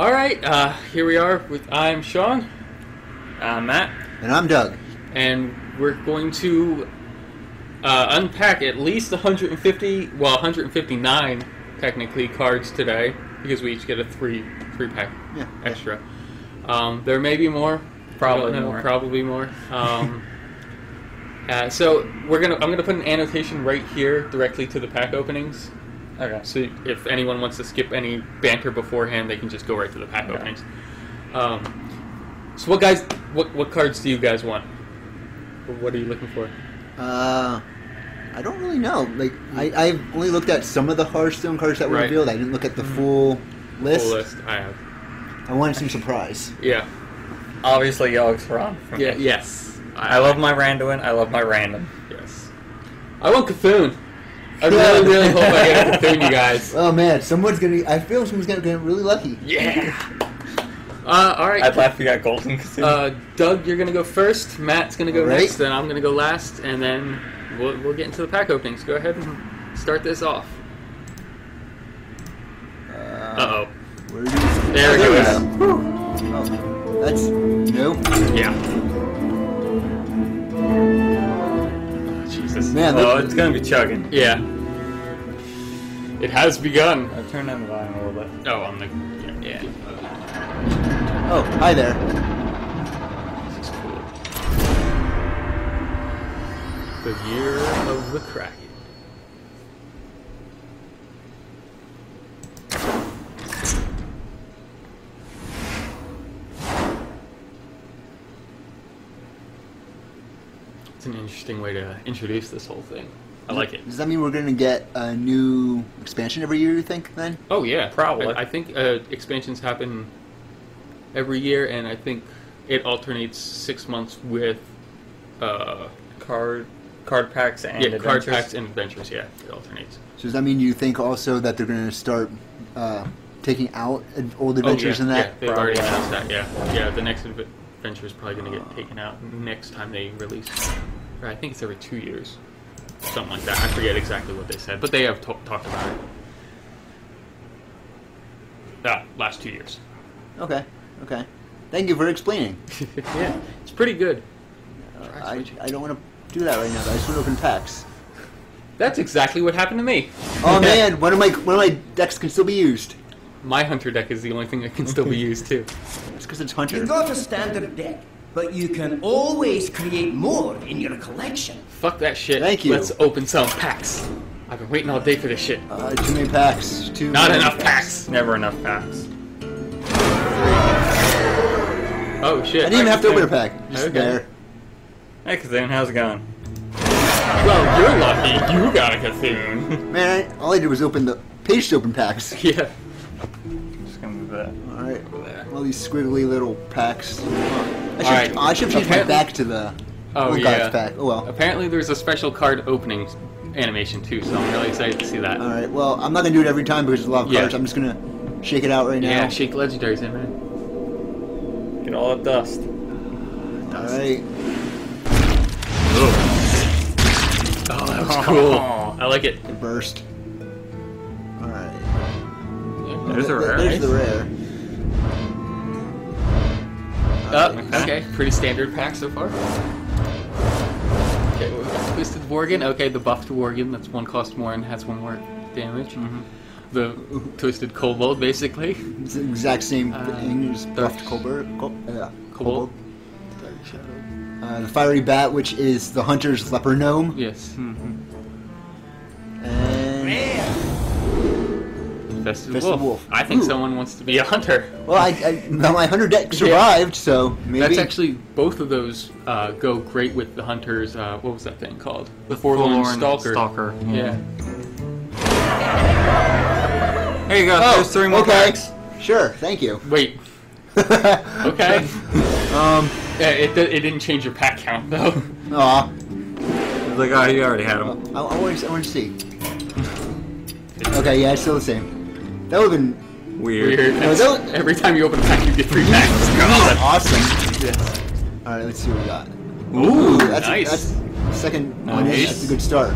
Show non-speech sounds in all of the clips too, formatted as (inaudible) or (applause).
All right, uh, here we are with I'm Sean, Uh, Matt. And I'm Doug. and we're going to uh, unpack at least 150, well, 159 technically cards today because we each get a three three pack Yeah. extra. Um, there may be more, Probably I don't know, more. Probably more. Um, (laughs) uh, so we're gonna I'm gonna put an annotation right here directly to the pack openings. Okay. So if anyone wants to skip any banter beforehand, they can just go right to the pack Okay. openings. Um, so what guys, what what cards do you guys want? What are you looking for? Uh, I don't really know. Like, I, I've only looked at some of the Hearthstone cards that were Right. revealed. I didn't look at the full list. Full list. I have. I wanted some surprise. Yeah. Obviously, Yogg-Saron. Yeah. me. Yes. I love my Randuin. I love my random. Yes. I want C'Thun. I really, really hope I get a C'Thun, you (laughs) guys. Oh man, someone's gonna. Be, I feel someone's gonna get really lucky. Yeah. Uh, all right. I'd laugh if you got Golden C'Thun. Uh, Doug, you're gonna go first. Matt's gonna go All right. next, then I'm gonna go last, and then we'll, we'll get into the pack openings. Go ahead and start this off. Uh Uh oh. Where do you? There it we goes. go. Oh, that's no. Yeah. Jesus. Man, oh, it's gonna be chugging. Yeah. It has begun. I've turned down the volume a little bit. Oh, on the. Yeah. Yeah. Oh, hi there. This is cool. The year of the Kraken. It's an interesting way to introduce this whole thing. I like it. Does that mean we're gonna get a new expansion every year? You think then? Oh yeah, Probably. I, I think uh, expansions happen every year, and I think it alternates six months with uh, Card, card packs and yeah, card packs and adventures. Yeah, it alternates. So does that mean you think also that they're gonna start uh, taking out ad- old Oh, adventures yeah, in yeah, they've already announced that. Yeah, yeah. The next adventure is probably going to get taken out next time they release. Or I think it's every two years, something like that. I forget exactly what they said, but they have talked about it. Ah, last two years. Okay. Okay. Thank you for explaining. (laughs) yeah, it's pretty good. I, I don't want to do that right now. I just want to open packs. That's exactly what happened to me. Oh (laughs) man, one of my one of my decks can still be used. My hunter deck is the only thing that can still be (laughs) used too. It's because it's hunter. You got a standard deck, but you can always create more in your collection. Fuck that shit. Thank you. Let's open some packs. I've been waiting all day for this shit. Uh, too many packs. Too Not many enough packs. Never enough packs. Oh shit. I didn't even have to open a pack. Just Okay. there. Hey, C'Thun, how's it going? Well, you're lucky. You got a C'Thun. (laughs) Man, all I did was open the page to open packs. (laughs) yeah. Just gonna move that. All right. there. All these squiggly little packs. I should, Alright. I should change my back to the Oh old yeah. guy's pack. Oh well. Apparently, there's a special card opening animation too, so I'm really excited to see that. All right. Well, I'm not gonna do it every time because there's a lot of Yeah. cards. I'm just gonna shake it out right now. Yeah, shake legendaries in, man. Get all the dust. All right. Oh, that was cool. (laughs) I like it. It burst. There's a rare. There's the rare. Oh, Okay. okay. Pretty standard pack so far. Okay, we Twisted Worgen. Okay, the buffed Worgen. That's one cost more and has one more damage. Mm-hmm. The Twisted Kobold, basically. It's the exact same Uh, thing as Dark- buffed Colbert. Col- yeah. Kobold. Uh, the fiery bat, which is the hunter's leper gnome, Yes. Mm-hmm. and Rare. Festive, Festive Wolf. Wolf. I think Ooh. someone wants to be a hunter. well, I, I now my hunter deck (laughs) survived, so maybe That's actually both of those uh, go great with the hunters. Uh, what was that thing called? The Forlorn, Stalker. Stalker. Yeah. Here you go. Oh, There's three more okay. packs. Sure, thank you. Wait. (laughs) Okay. um. Yeah, it, it didn't change your pack count though. Aw. Like, oh, you already had them. I, I want. I want to see. Okay, yeah, it's still the same. That would have been Weird. Weird. No, that was- Every time you open a pack, you get three packs. (laughs) God. (laughs) awesome. Yes. All right, let's see what we got. Ooh, that's nice. A, that's the second one. in. That's a good start.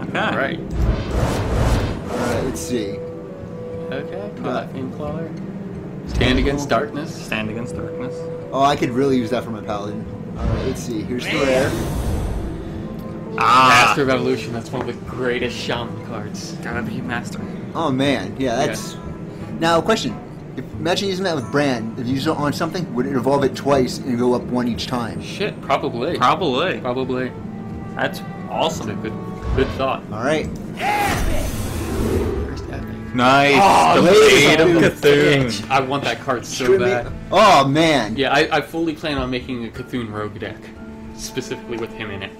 Okay. All right. All right, let's see. Okay. Twilight Flamecaller. Stand against oh. darkness. Stand against darkness. Oh, I could really use that for my paladin. Alright, let's see. Here's the rare. Ah, Master of Evolution. That's one of the greatest shaman cards. gotta be master. Oh man, yeah, that's. Now, question. If, imagine using that with Brann. If you use it on something, would it evolve it twice and go up one each time? Shit, probably. Probably. Probably. That's That's awesome. good, good thought. Alright. Nice. Oh, the Blade Blade of of C'Thun. I want that card so Strip me- bad. Oh man. Yeah, I, I fully plan on making a C'Thun Rogue deck, specifically with him in it.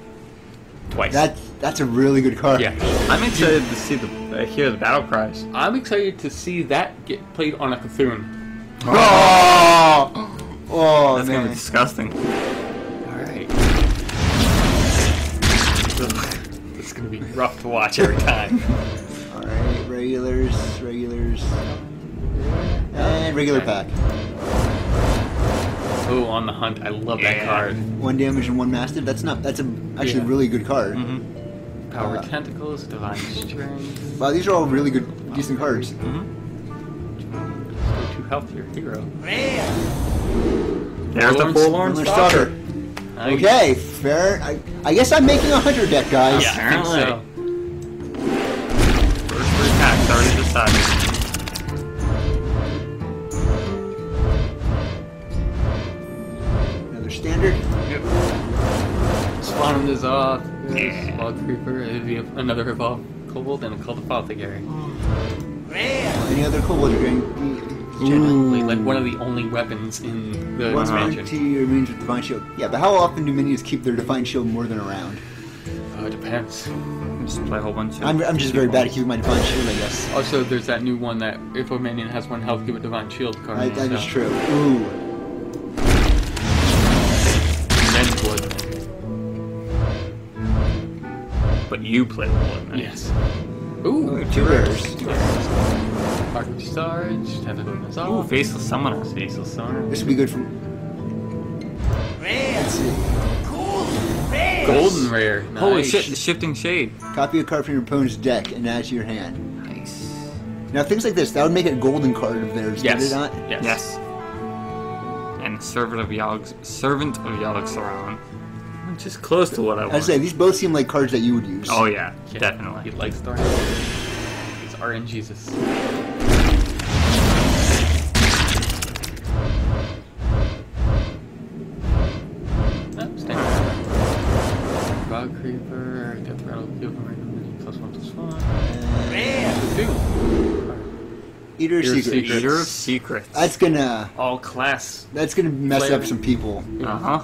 Twice. That's that's a really good card. yeah. I'm excited to see the uh, hear the battle cries. I'm excited to see that get played on a C'Thun. Oh. Oh That's gonna be disgusting. Alright. It's gonna be rough to watch every (laughs) time. Alright, regulars, regulars, and regular pack. Oh, on the hunt. I love that card. One damage and one master. That's not. That's a actually Yeah. a really good card. Mm-hmm. Power Uh, Tentacles, Divine Strength. Wow, these are all really good, decent cards. Mm-hmm. Go to healthier hero. Man. There's the Forlorn- forlorn Forlorn stalker. Stalker. Okay, fair. I, I guess I'm making a hunter deck, guys. Yeah, I think so. First three packs already decided. Another standard. Spawn this uh, off. Yeah. Bog Creeper, it'd be another Evolve Kobold, and a Cult of Apothecary. Oh. Any other kobold you're going? Generally, like one of the only weapons in the One expansion. to your minions with divine shield. Yeah, but how often do minions keep their divine shield more than a round? Oh, uh, it depends. Just play a whole bunch of. I'm, I'm just very bad at keeping my divine shield, I guess. Also, there's that new one that if a minion has one health, give a Divine Shield card. I, that so- is true. Ooh. But you play the one. Knight. Yes. Ooh, oh, Ooh, two rares. Arc Charge, Tentacle Ooh, Dissolve. faceless summoner. Faceless Summoner. This would be good for. Let's see. Golden Rare. Nice. Holy shit! The shifting shade. Copy a card from your opponent's deck and add to your hand. Nice. Now things like this, that would make it a golden card of theirs, Yes. would it not? Yes. Yes. And servant of Yogg, servant of Yogg-Saron. Which is close to what I want. I say these both seem like cards that you would use. Oh yeah, Yeah, definitely. He likes Star. It's RNGesus. Oh, standard. Rog Creeper, Death Rattle, Kill Him, plus one, plus one. And Two. Eater Eater Secret. Secret. Eater of Secrets. That's gonna All class. that's gonna mess Flavor. up some people. Uh huh.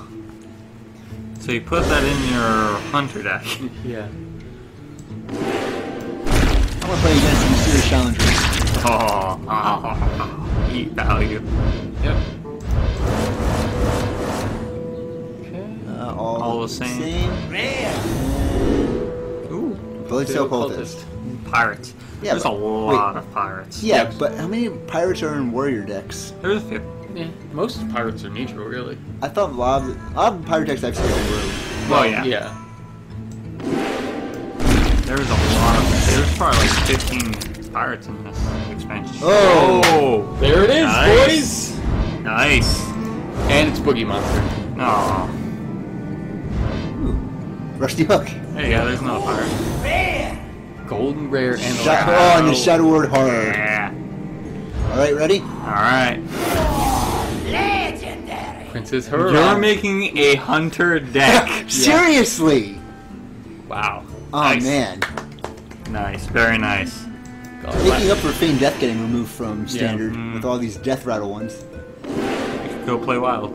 So you put that in your hunter deck. (laughs) Yeah. I'm gonna play against some serious challengers. Oh, (laughs) oh, eat value. Yep. Okay. Uh, all, All the same. Man Ooh, Bullet Cell Dual Cultist. pirates. Yeah, There's a lot wait. of pirates. Yeah, Yep. but how many pirates are in warrior decks? There's a few. Yeah. Most pirates are neutral, really. I thought a lot of, the, a lot of the pirate decks I've seen are. Well, yeah. Yeah. There's a lot of. There's probably like 15 pirates in this expansion. Oh. Oh, There it is, Nice. boys! nice. And it's Boogie Monster. Oh, Rusty Hook. Hey, yeah. There's another pirate. Man. Golden Rare and Sha- Aladdin. oh, and the Shadow Word Horror. Yeah. All right, ready? All right. Princess Huhuran. You're making a hunter deck. (laughs) Seriously? wow. Oh nice. man, Nice. Very nice. making up for Feigned Death getting removed from standard Mm. with all these Death Rattle ones. You could go play wild.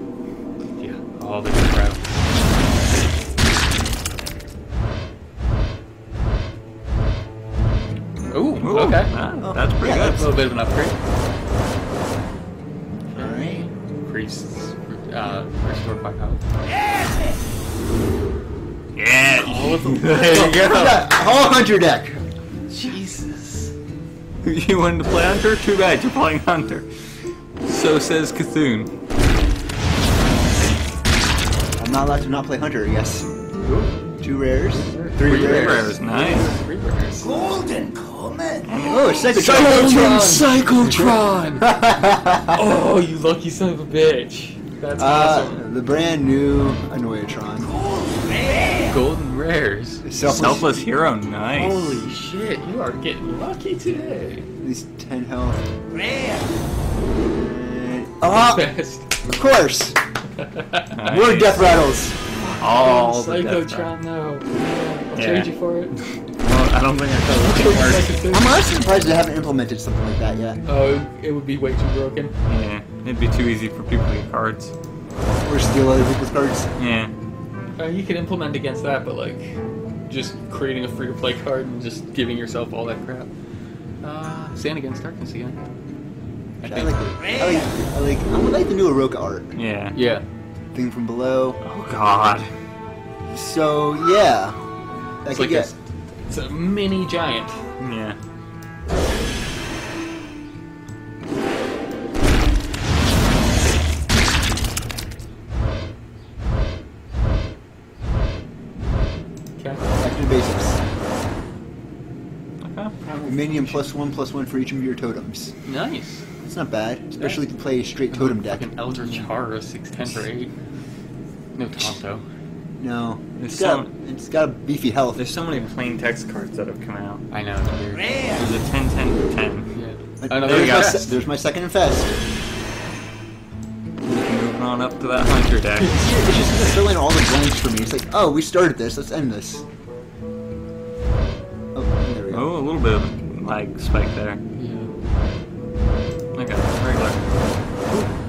Yeah, all the different Ooh, Ooh, okay. ah, that's pretty yeah, A little bit of an upgrade. All right. Priests, uh, restore five health. Yeah. All of them. (laughs) there you go. Yeah, whole hunter deck. Jesus. (laughs) you wanted to play hunter? Too bad. You're playing hunter. So says C'Thun. I'm not allowed to not play hunter. Yes. Two rares. Three, Three rares. rares. Nice. Three rares. Golden Comet. Oh, Psychotron. Cyclotron! (laughs) oh, you lucky son of a bitch. That's Uh, awesome. the brand new Annoyatron. Golden rares. Selfless. Selfless hero, nice. Holy shit, you are getting lucky today. At least 10 health. Rare. And, oh, of course. Nice. More death rattles. All the death Cyclotron, no. I'll Yeah. trade you for it. (laughs) Well, I don't think I I'll trade you felt second thing. I'm honestly surprised they haven't implemented something like that yet. Oh, it would be way too broken. Yeah, it'd be too easy for people to get cards. Or steal other people's cards. Yeah. Uh, you can implement against that, but like, just creating a free-to-play card and just giving yourself all that crap. Uh, Stand Against Darkness again. I I think. like. I like, I like, I would like the new Aroka art. Yeah. Yeah. Thing from below. Oh God. So, yeah. I It's could like get. A, it's a mini giant. Yeah. Okay. Back to the basics. Okay. Minion plus one plus one for each of your totems. Nice. It's not bad, especially if you play a straight totem deck. Fucking Elder Chara, 610 for 8. No Tonto. No, There's it's got, some- it's got a beefy health. There's so many plain text cards that have come out. I know, it's weird. Rare. There's a 10 10 for 10. Yeah. Uh, Another there's, my, guy. se- there's my second infest. Moving on up to that hunter deck. It's it's just gonna fill in all the blanks for me. It's like, oh, we started this. Let's end this. Oh, there we go. Oh, a little bit of lag spike there. Yeah. Okay, regular.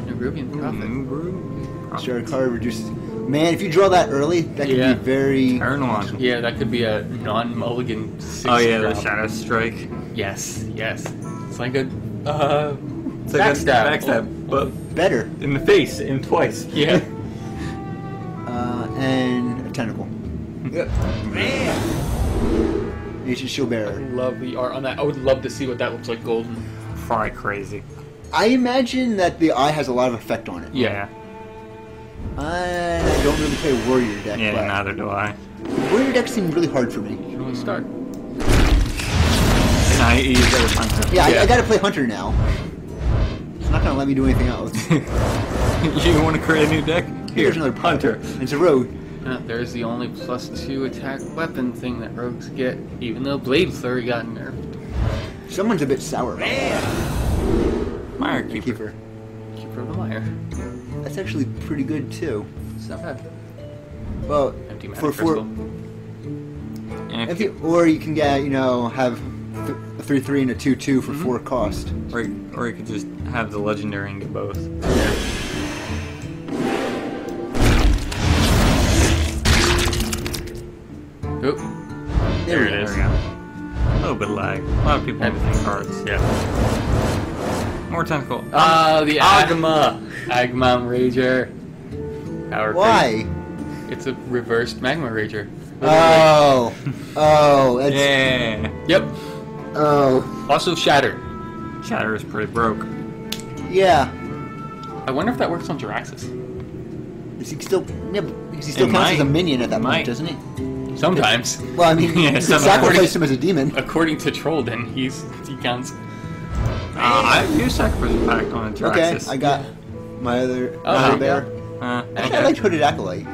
Nerubian Prophet. New brew. Start a card reduces. Man, if you draw that early, that could Yeah. be very. Turn one. Yeah, that could be a non-mulligan six Oh yeah, the drop. shadow strike. Yes, yes. It's like a uh, It's like a backstab. backstab, but Better. in the face, in twice. Yeah. (laughs) Uh, and a tentacle. Rare. Ancient Shield I Bearer. love the art on that. I would love to see what that looks like golden. Fry crazy. I imagine that the eye has a lot of effect on it. Yeah. I don't really play Warrior deck, Yeah, but neither do I. Warrior decks seem really hard for me. You can only start. And I use that with hunter. Yeah, Yeah. I, I gotta play Hunter now. It's not gonna let me do anything else. (laughs) you want to create a new deck? Here, Here's another hunter. It's a rogue. Uh, there's the only plus two attack weapon thing that rogues get, even though Blade Flurry got nerfed. Someone's a bit sour about that. Fire keeper. Keeper. Keeper of the Mire. That's actually pretty good too. It's not bad. Well, Empty mana for four. crystal. And if if you, you, or you can get you know have th- a three three and a two two for four cost. or, or you could just have the legendary and get both. Oop. There, we it go. is. A little bit of lag. A lot of people have the cards. Yeah. More tentacle. Ah, the Agma. Am'gam Rager. Power Why? creep. It's a reversed Magma Rager. Oh, oh, that's, Yeah. Yep. oh, Also Shatter. Shatter is pretty broke. yeah. I wonder if that works on Jaraxxus. Is he still? Yeah, because he still It counts as a minion at that It point, doesn't he? Sometimes. (laughs) Well, I mean, (laughs) Yeah, you sacrifice him as a demon. According to Trolden, he's he counts. Uh, I've used Sacrifice Pact on a Okay, I got my other Oh, other there bear. Uh, Actually, okay. I liked Hooded Acolyte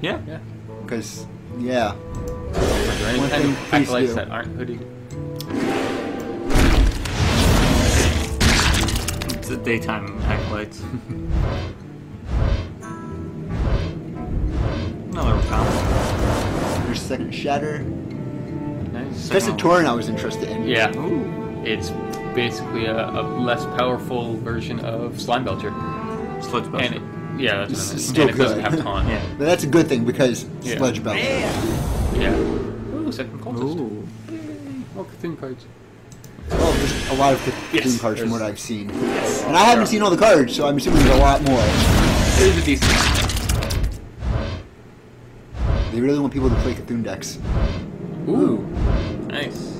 Yeah. Yeah. because, yeah, Are any One thing please acolytes do. that aren't hooded? It's a daytime acolytes. Another pound. there's second Shatter. Nice. Tested Torin I was interested in. Yeah. Ooh. It's basically a, a less powerful version of Sludge Belcher. Sludge Buster. And it, yeah, that's It's what I meant. still and it doesn't have taunt. yeah. But that's a good thing because Yeah. Sledge Belt. Yeah. Ooh, second cultist. Ooh. More C'Thun cards. Well, there's a lot of C'Thun Yes, cards from there's- what I've seen. And I haven't seen all the cards, so I'm assuming there's a lot more. There's a decent. They really want people to play C'Thun decks. Ooh. Nice.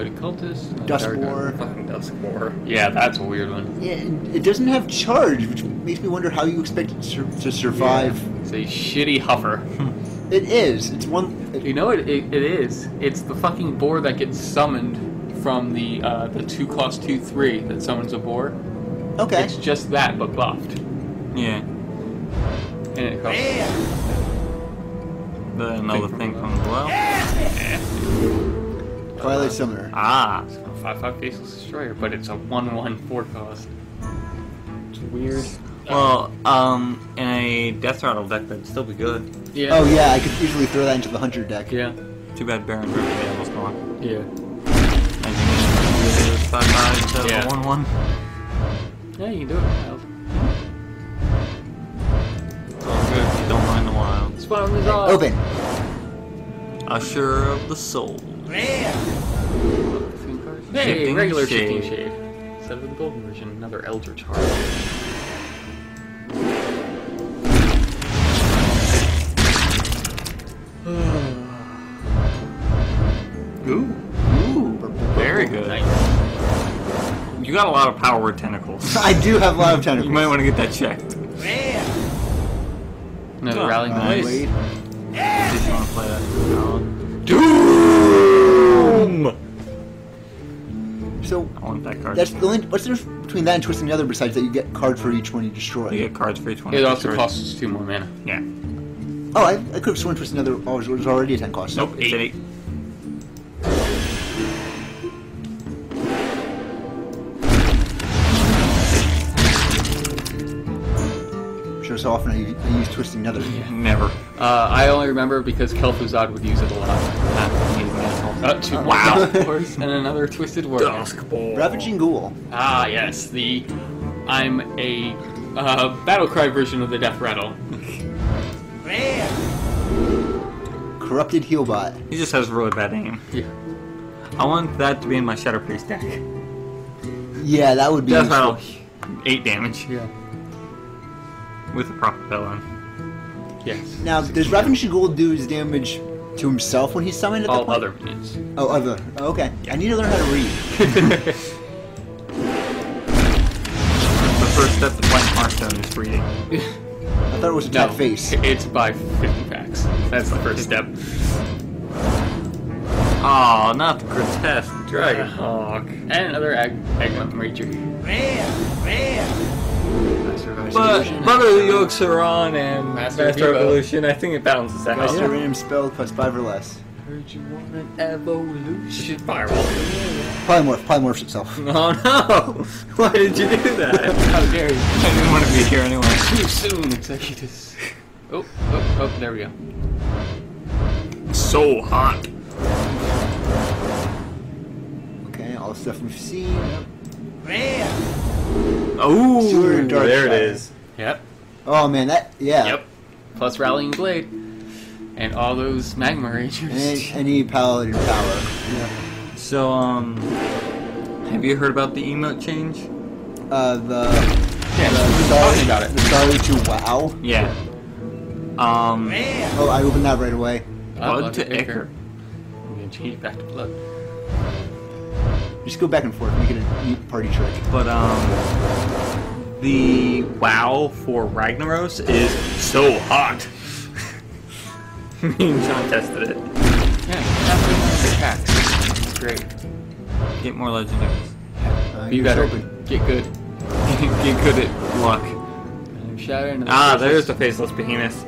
Hooded cultist. a Duskboar. Dark- Fucking Duskboar. Yeah, that's a weird one. Yeah, it doesn't have charge, which makes me wonder how you expect it to, sur- to survive. It's a shitty huffer. (laughs) It is. It's one. You know it, it, it is. It's the fucking boar that gets summoned from the uh, the two cost two three that summons a boar. Okay. It's just that but buffed, Yeah. and it costs. Then another thing comes below. Twilight Summoner. Ah. It's a five five faceless destroyer, but it's a one one four cost. It's weird. Well, um, in a death rattle deck, that'd still be good. Yeah. Oh yeah, I could easily throw that into the hunter deck. Yeah. Too bad Baron Rivendare's gone. Yeah. And you can five five instead Yeah. of a one one. Yeah, you can do it. Miles. It's all good if you don't mind the wild. Spawn is off. Open. Usher of the soul. Hey, Shifting regular Shade. shifting shade. Instead of the golden version, another elder Heart. Ooh. Ooh, very good. Nice. You got a lot of power with tentacles. (laughs) I do have a lot of tentacles. (laughs) You might want to get that checked. Another rallying noise. wait. Did you want to play that? No. Doom! So I want that card. that's the only. What's the difference between that and Twisting Nether? Besides that, you get card for each one you destroy. You get cards for each one. It also these costs two more mana. Yeah. Oh, I, I could have sworn Twisting Nether. Oh, it was already a ten cost. Nope, it's an eight. Shows how often I use Twisting Nether. Never. Uh, I only remember because Kel'Thuzad would use it a lot. Uh, (laughs) two Wow. of course, and another Twisted Warrior. Duskball. Ravaging Ghoul. Ah, yes, the I'm a uh, battle cry version of the Death Rattle. Corrupted Healbot. He just has really bad aim. Yeah. I want that to be in my Shadow Priest deck. Yeah, that would be. Death useful. Rattle, 8 damage Yeah. with a proper villain. Yes. Now, does Ravaging Ghoul do his damage to himself when he's summoned at All that point? other minions. Oh, other. Oh, okay. I need to learn how to read. (laughs) The first step to playing Hearthstone is reading. I thought it was a No, tap face. it's by 50 packs. That's the first step. Oh, not the grotesque Dragon uh-huh. Hawk. And another egg, Am'gam Rager. Master of But Isolation. Brother of the Yolks are on and Master Master, Evo. Evolution, I think it balances out. Cast a random spell, cost five or less. Heard you want an evolution. Fireball. Polymorph, polymorphs itself. (laughs) Oh no! (laughs) Why did you do that? (laughs) How dare you? I didn't want to be here anyway. Too soon, Executus. Oh, oh, oh, there we go. So hot. Okay, all the stuff we've seen. Oh, Sewer Dark there it Shadow. Yep. Oh man, that yeah. Yep. Plus Rallying Blade. And all those Magma Rangers. And any paladin power. Yeah. So, um, have you heard about the emote change? Uh, the yeah, the we were about it. the Starly to wow. Yeah. Um, Oh, I opened that right away. Uh, Blood to Ichor. I'm gonna change it back to blood. Just go back and forth, make it a neat party trick. but um, the WoW for Ragnaros is so hot. (laughs) Me and John tested it. Yeah, that's packs. It's great. Get more legendaries. Uh, You just better open. get good. (laughs) Get good at luck. I'm shouting. Ah, there's the faceless behemoth.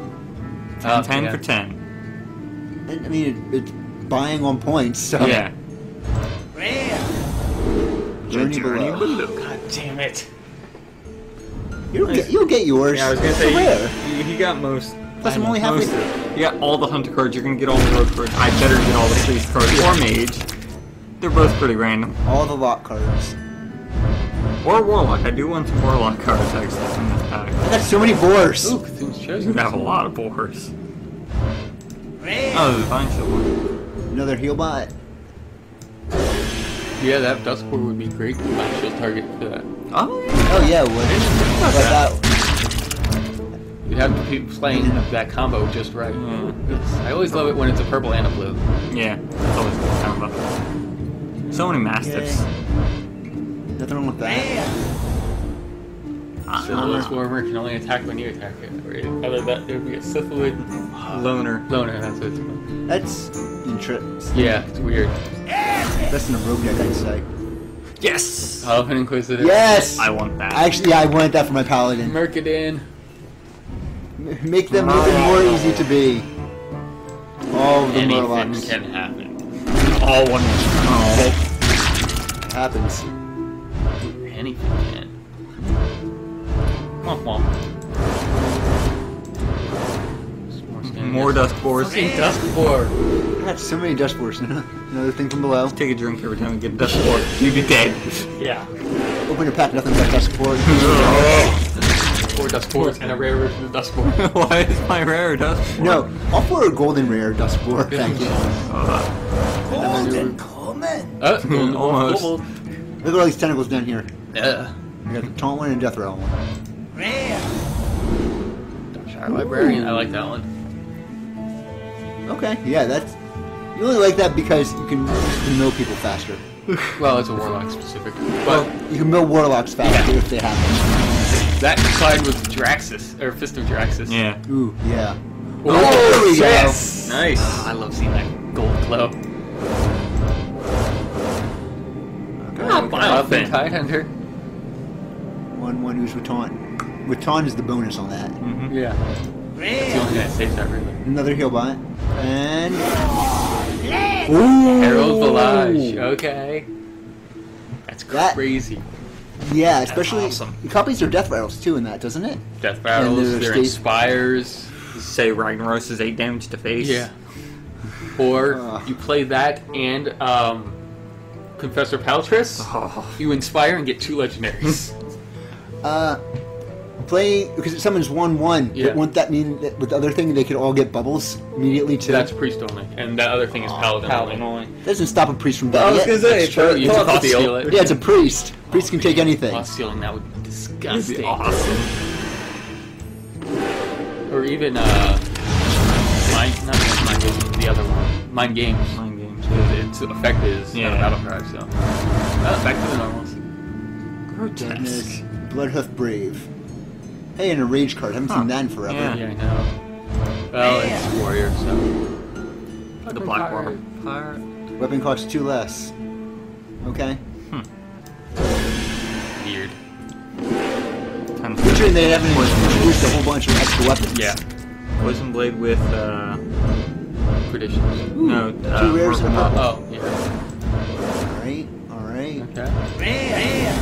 10, Oh, 10 yeah. for 10. And, I mean, it, it's buying on points. So Yeah. (laughs) Journey below. below. God damn it. You'll get, you'll get yours. Yeah, I was gonna It's say rare. you, you got most. Plus, I'm only halfway most- through. You got all the hunter cards. You're gonna get all the road cards. I better get all the priest cards or mage. They're both pretty random. All the lock cards. Or warlock. I do want some warlock cards actually from this pack. I got so many boars. Ooh, C'Thun's You chosen. have a lot of boars. Oh, the divine shield one. Another heal bot. Yeah, that Duskboard would be great. My shield target for that. Oh yeah. Oh yeah, it would. But that, You'd have to keep playing that combo just right. Yeah. It's- I always love it when it's a purple and a blue. Yeah, that's always a good combo. So many mastiffs. nothing wrong with that. Silithid Swarmer can only attack when you attack it. Other than that, there would be a Syphilis Loner. Loner, that's what it's called. That's interesting. Yeah, it's weird. That's in a rogue deck, I'd say. Yes! Elephant Inquisitor. Yes! I want that. Actually, yeah, I wanted that for my paladin. Mercadin. Make them even more easy to be. All of the Anything Murlocs. can happen. All one. Oh. Happens. Anything can. Womp womp. More. More dust boars. Fucking dust boar. I got so many dust boars. Another thing from below. Take a drink every time you get a dust boar. You'd be dead. Yeah. Open your pack, nothing but dust boar. (laughs) Four dust boars and a rare version of dust boar. (laughs) Why is my rare dust boar? no, all four are golden rare dust boar. Thank you. Uh, Golden Common. Uh, golden (laughs) Almost. gold. Look at all these tentacles down here. Yeah. You got the taunt one and death rattle one. Rare. Darkshire Librarian. I like that one. Okay, yeah, that's. You only like that because you can, you can mill people faster. (laughs) Well, it's a warlock specific. Well, you can mill warlocks faster if they happen. that side was Jaraxxus, or Fist of Jaraxxus. yeah. Ooh, yeah. Oh, there we go. yes! Nice. I love seeing that gold glow. Okay, Final Elephant Fin. Tidehunter. One one who's with taunt. With taunt is the bonus on that. Mm-hmm. Yeah. That's the only Rare. thing that saves that really. Another heal bot. And. Lead. Ooh! Herald Volazj. Okay. That's That- crazy. Yeah, especially. awesome. It copies their death rattles too in that, doesn't it? Death battles, their their state- inspires. Say Ragnaros is 8 damage to face. Yeah. Or (laughs) Ugh. you play that and um, Confessor Paletress. Oh. You inspire and get two legendaries. Uh. Play. Because it summons 1 1. Yeah. But won't that mean that with the other thing they could all get bubbles immediately too? That's priest only, and that other thing is paladin, Paladin only. only. doesn't stop a priest from dying. I was gonna say, That's true. You thought can the steal deal. it. Yeah, it's a priest. Priest can take anything. Lost stealing that would be disgusting. be awesome. Or even uh, mind not just mind games, the other one, mind games. Mind games. Its effect is Yeah. yeah. battle cry, so back to the normals. Darkness, Grotesque. Bloodhoof Brave. Hey, and a rage card. Haven't Huh. seen that in forever. Yeah. Yeah, I know. Well, it's warrior, so The black Blackwater Pirate. Weapon costs two less. Okay. weird. Time Featuring they haven't introduced a whole bunch of extra weapons. Yeah, Poison Blade with, uh, traditions. no, uh, two rares and a purple. purple. Oh, yeah. Alright, alright. Okay. Rare.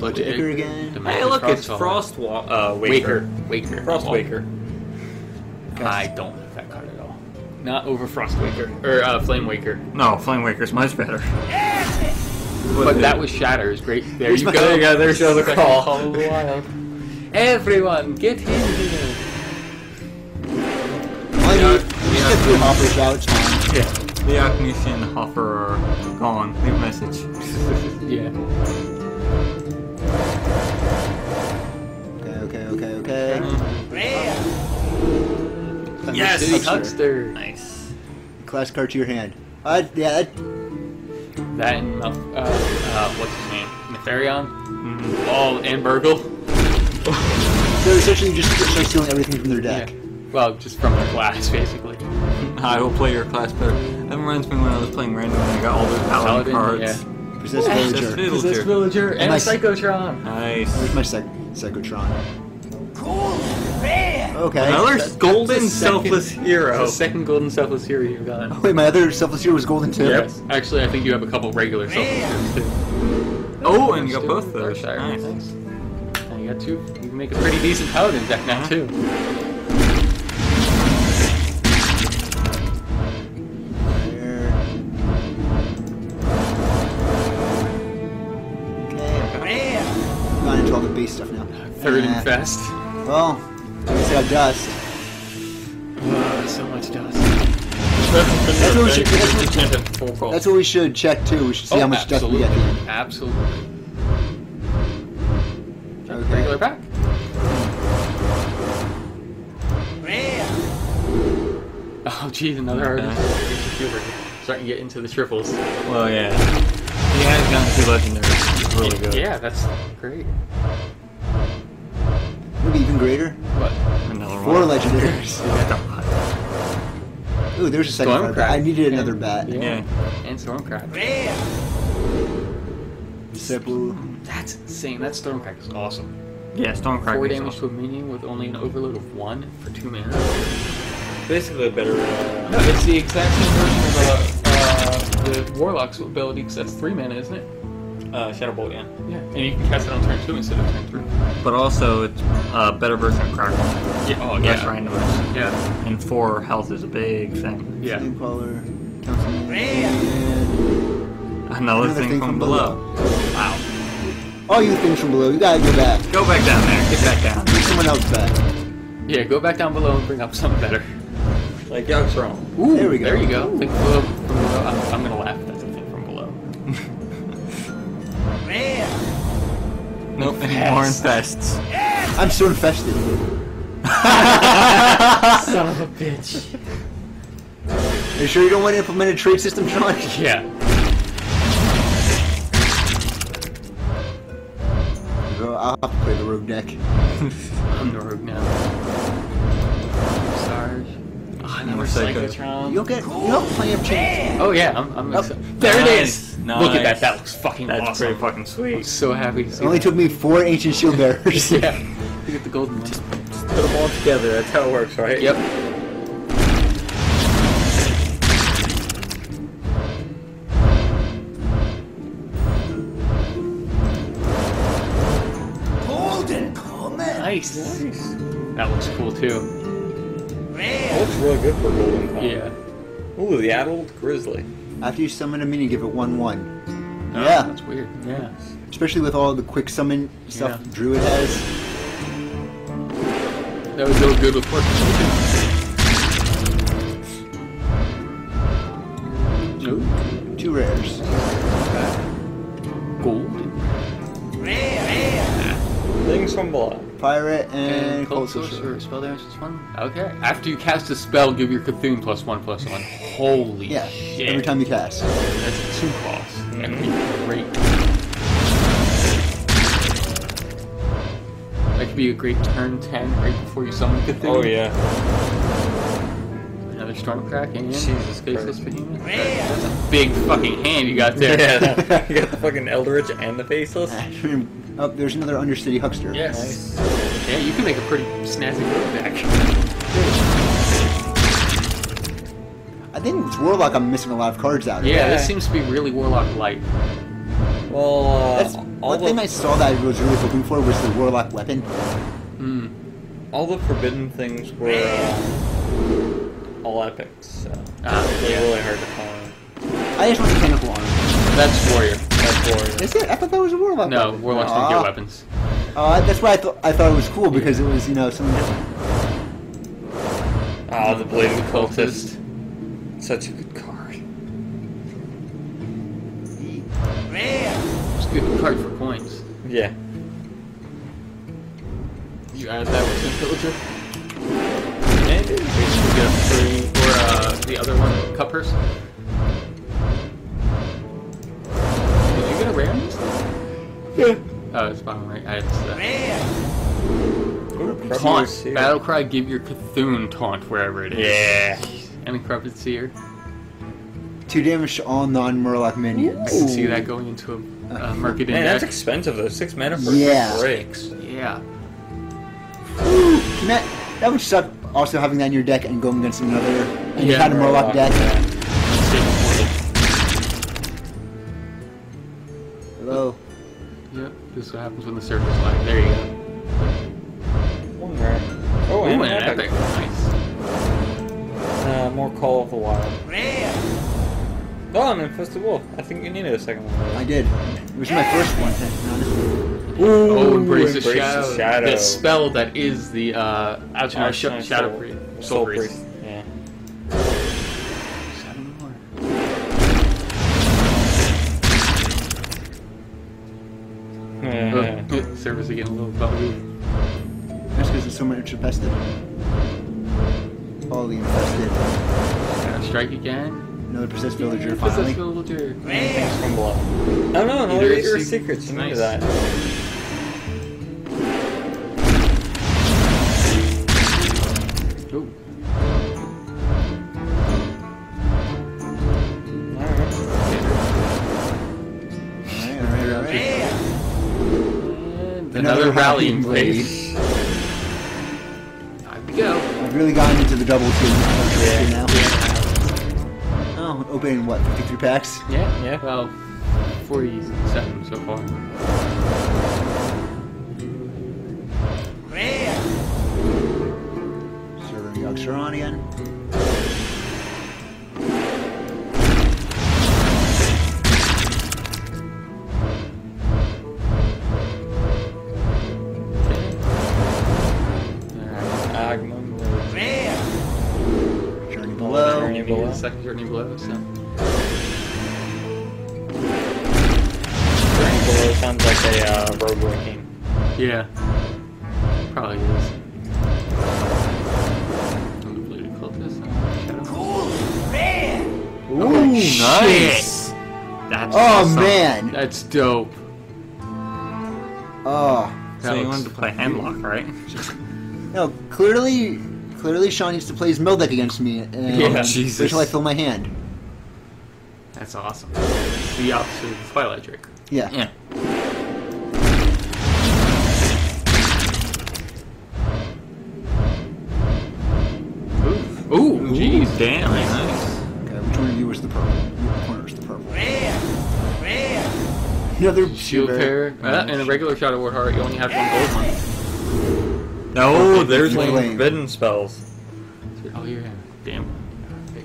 Nice. Blood Icker again. Hey, look, it's Frost Wa- uh, Waker. Waker. Waker. Frost Oh. Waker. I don't like that card at all. Not over Frost Waker or uh, Flame Waker. No, Flame Waker's much better. But that was Shatter is great. (laughs) There you go. There you go, there's the other Second call. of the Wild. Everyone, get in here. All you Yeah, need- just get through hoppers out, it's. Yeah. The Aknesian and Hoffer are gone. Leave a message. (laughs) Yeah. Okay, okay, okay, okay. Rare. Yes! City Huckster. Nice. Class card to your hand. Uh, yeah, that, That and uh, uh, what's his name? Nefarian. Mhm. Oh, and Burgle. (laughs) so essentially just start stealing everything from their Yeah. deck. Well, just from the class, (laughs) basically. I will play your class better. That reminds me when I was playing random and I got all those paladin, Paladin, cards. Possessed Possessed Villager. Villager. Possessed Villager and my Psychotron. Nice. Where's my psych- Psychotron? Cool. Rare. Okay. Another That's- golden that's second- selfless hero. The second Golden Selfless Hero you've got. Oh. Wait, my other selfless hero was golden too? Yes. Actually, I think you have a couple regular Selfless Heroes too. Oh, oh and you got Two. both those. Darkshire. Nice. Nice. And you got two. You can make a pretty decent Paladin deck now uh-huh. too. Third Uh, Infest. Well, I guess I got dust. Oh, so much dust. That's what we should- that's what- That's what we should check too. We should see oh, how much dust we get. at the end. Absolutely. Okay. Regular pack. Rare. Oh, geez, another Okay. artist. Starting to get into the triples. Well, yeah. He has gotten two legendaries. Really good. Yeah, that's great. Maybe even greater. What? Another Four one. legendaries. (laughs) Ooh, there's a second card. I needed another bat. Yeah. Yeah. And Stormcrack. Seppu. That's insane. That Stormcrack is awesome. Yeah, Stormcrack. Four is damage to a minion with only an overload of one for two mana. Basically a better. Uh, it's the exact same version of uh, uh, the Warlock's ability, because that's three mana, isn't it? Uh, Shadow Bolt, yeah. Yeah. And you can cast it on turn two instead of turn three. But also, it's a better version of Crackle. Yeah. Oh, Less yeah. randomness. Yeah. And four health is a big thing. Yeah. Flamecaller. Councilman. And Another, thing, from, below. Wow. all you things from below, you gotta go back. Go back down there. Get back down. Bring someone else back. Yeah, go back down below and bring up something better. Like Yogg-Saron. Ooh, There we go. There you go. Think below, from below. I'm, I'm gonna laugh. More infests. I'm so infested. (laughs) Son of a bitch. Are you sure you don't want to implement a trade system, Sean? (laughs) Yeah. I'll have to play the rogue deck. I'm (laughs) the rogue now. Sarge. Oh, I never Psycho. Psychotron. You'll get, you'll have plenty of chances. Oh yeah, I'm, I'm Oh, excited. There it is. nice. Look at that. That looks fucking That's awesome. pretty fucking I'm sweet. so happy to see It only that. took me four ancient shield bearers. (laughs) Yeah. To get the golden one. Just put them all together. That's how it works, right? Yep. Golden Comet. Nice. That looks cool too. It looks really good for Golden Comet. Yeah. Ooh, the Addled Grizzly. After you summon a minion, give it 1-1. Oh, Yeah. That's weird. Yeah. Especially with all the quick summon stuff Yeah. Druid has. That would go good with Force Nope. Two rares. Gold. Rare. Things from below. Pirate and, And Cult Cult Sorcerer. Sorcerer. Spell damage plus one. Okay. After you cast a spell, give your C'Thun plus one plus one. Holy Yeah, shit. every time you cast. That's a two cost. That could be great. That could be a great turn 10 right before you summon C'Thun. Oh yeah. Another Stormcrack and Jesus Christ. Behemoth. That- That's a big fucking hand you got there. Yeah. (laughs) you got the fucking Eldritch and the Faceless. (laughs) oh, there's another Undercity Huckster. Yes. Yeah, you can make a pretty snazzy road deck. I think with Warlock, I'm missing a lot of cards out. of. Yeah, Yeah. this seems to be really Warlock light. Well, uh, That's all one thing I saw that I was really hoping for was the Warlock weapon. Hmm. all the forbidden things were uh, all epics. So Ah, they're yeah. really hard to find. I just want the Tentacle Armor. That's Warrior. That's warrior. Is it? I thought that was a Warlock No, weapon. Warlocks don't Aw. get weapons. Uh, that's why I thought I thought it was cool because it was you know something different. Ah, the Blade of the Cultist. Cultist. Such a good card. It's a good card for points. Yeah. You add that with Sin Pillager. Maybe. You get a free, or uh, the other one, Cup Person. Did you get a rare in this? Yeah. Oh, it's bottom right. I it's that. Ooh, Taunt. Corrupted Seer. Battlecry, give your C'Thun taunt wherever it is. Yeah. And a Corrupted Seer. Two damage to all non-Murloc minions. I can see that going into a uh, (laughs) Mercadin Man, that's expensive though. Six mana for Yeah. breaks. Yeah. Can that that would suck. Also having that in your deck and going against another any Yeah, kind of Murloc Murloc, deck. Stable Hello. Yep. This is what happens when the surface lag. There you go. One. Oh, Ooh, and and an an epic. Nice. Uh, more Call of the Wild. Oh, an Infested Wolf. I think you needed a second one. I did. It was my first one. To be honest. Ooh, Oh, embrace, the, Embrace the shadow. Shadow. The spell that is the uh, Alchemy Sh- Arcane Shadow Soul- Priest. Soul, Soul Priest. Priest. Yeah. Shadow Lord. Yeah. Oh, Service again a little buggy. That's because it's so much infested. All the infested. Gotta strike again. Another possessed villager Possessed finally. villager. Things from below. Oh no, no, Either your secret- secrets. You nice. knew that. And Another another rallying rallying blade. blade. Time to go. I've really gotten into the double team Yeah. now. Oh, opening what, 53 packs? Yeah. Yeah. Well, 47 so far. Serving Yogg-Saron again. Journey Maybe below. second journey below, so. Journey below sounds like a uh, roguelike game. Yeah. Probably is. Unbelievably close. Shadow. Ooh, nice! That's Oh awesome. man. That's dope. Oh. So That you wanted to play Handlock, right? (laughs) No, clearly, clearly Sean needs to play his mill deck against me. And (laughs) Yeah. Jesus. Wait till I fill my hand. That's awesome. The opposite of the Twilight Drake. Yeah. Yeah. Ooh, ooh, jeez. Damn, nice. Okay, which one of you was the purple? Your corner was the purple. Another Shield bear. pair. Uh, and a regular Shadow Ward Heart, you only have one gold one. No, there's Flame. like forbidden spells. Oh, yeah. Damn.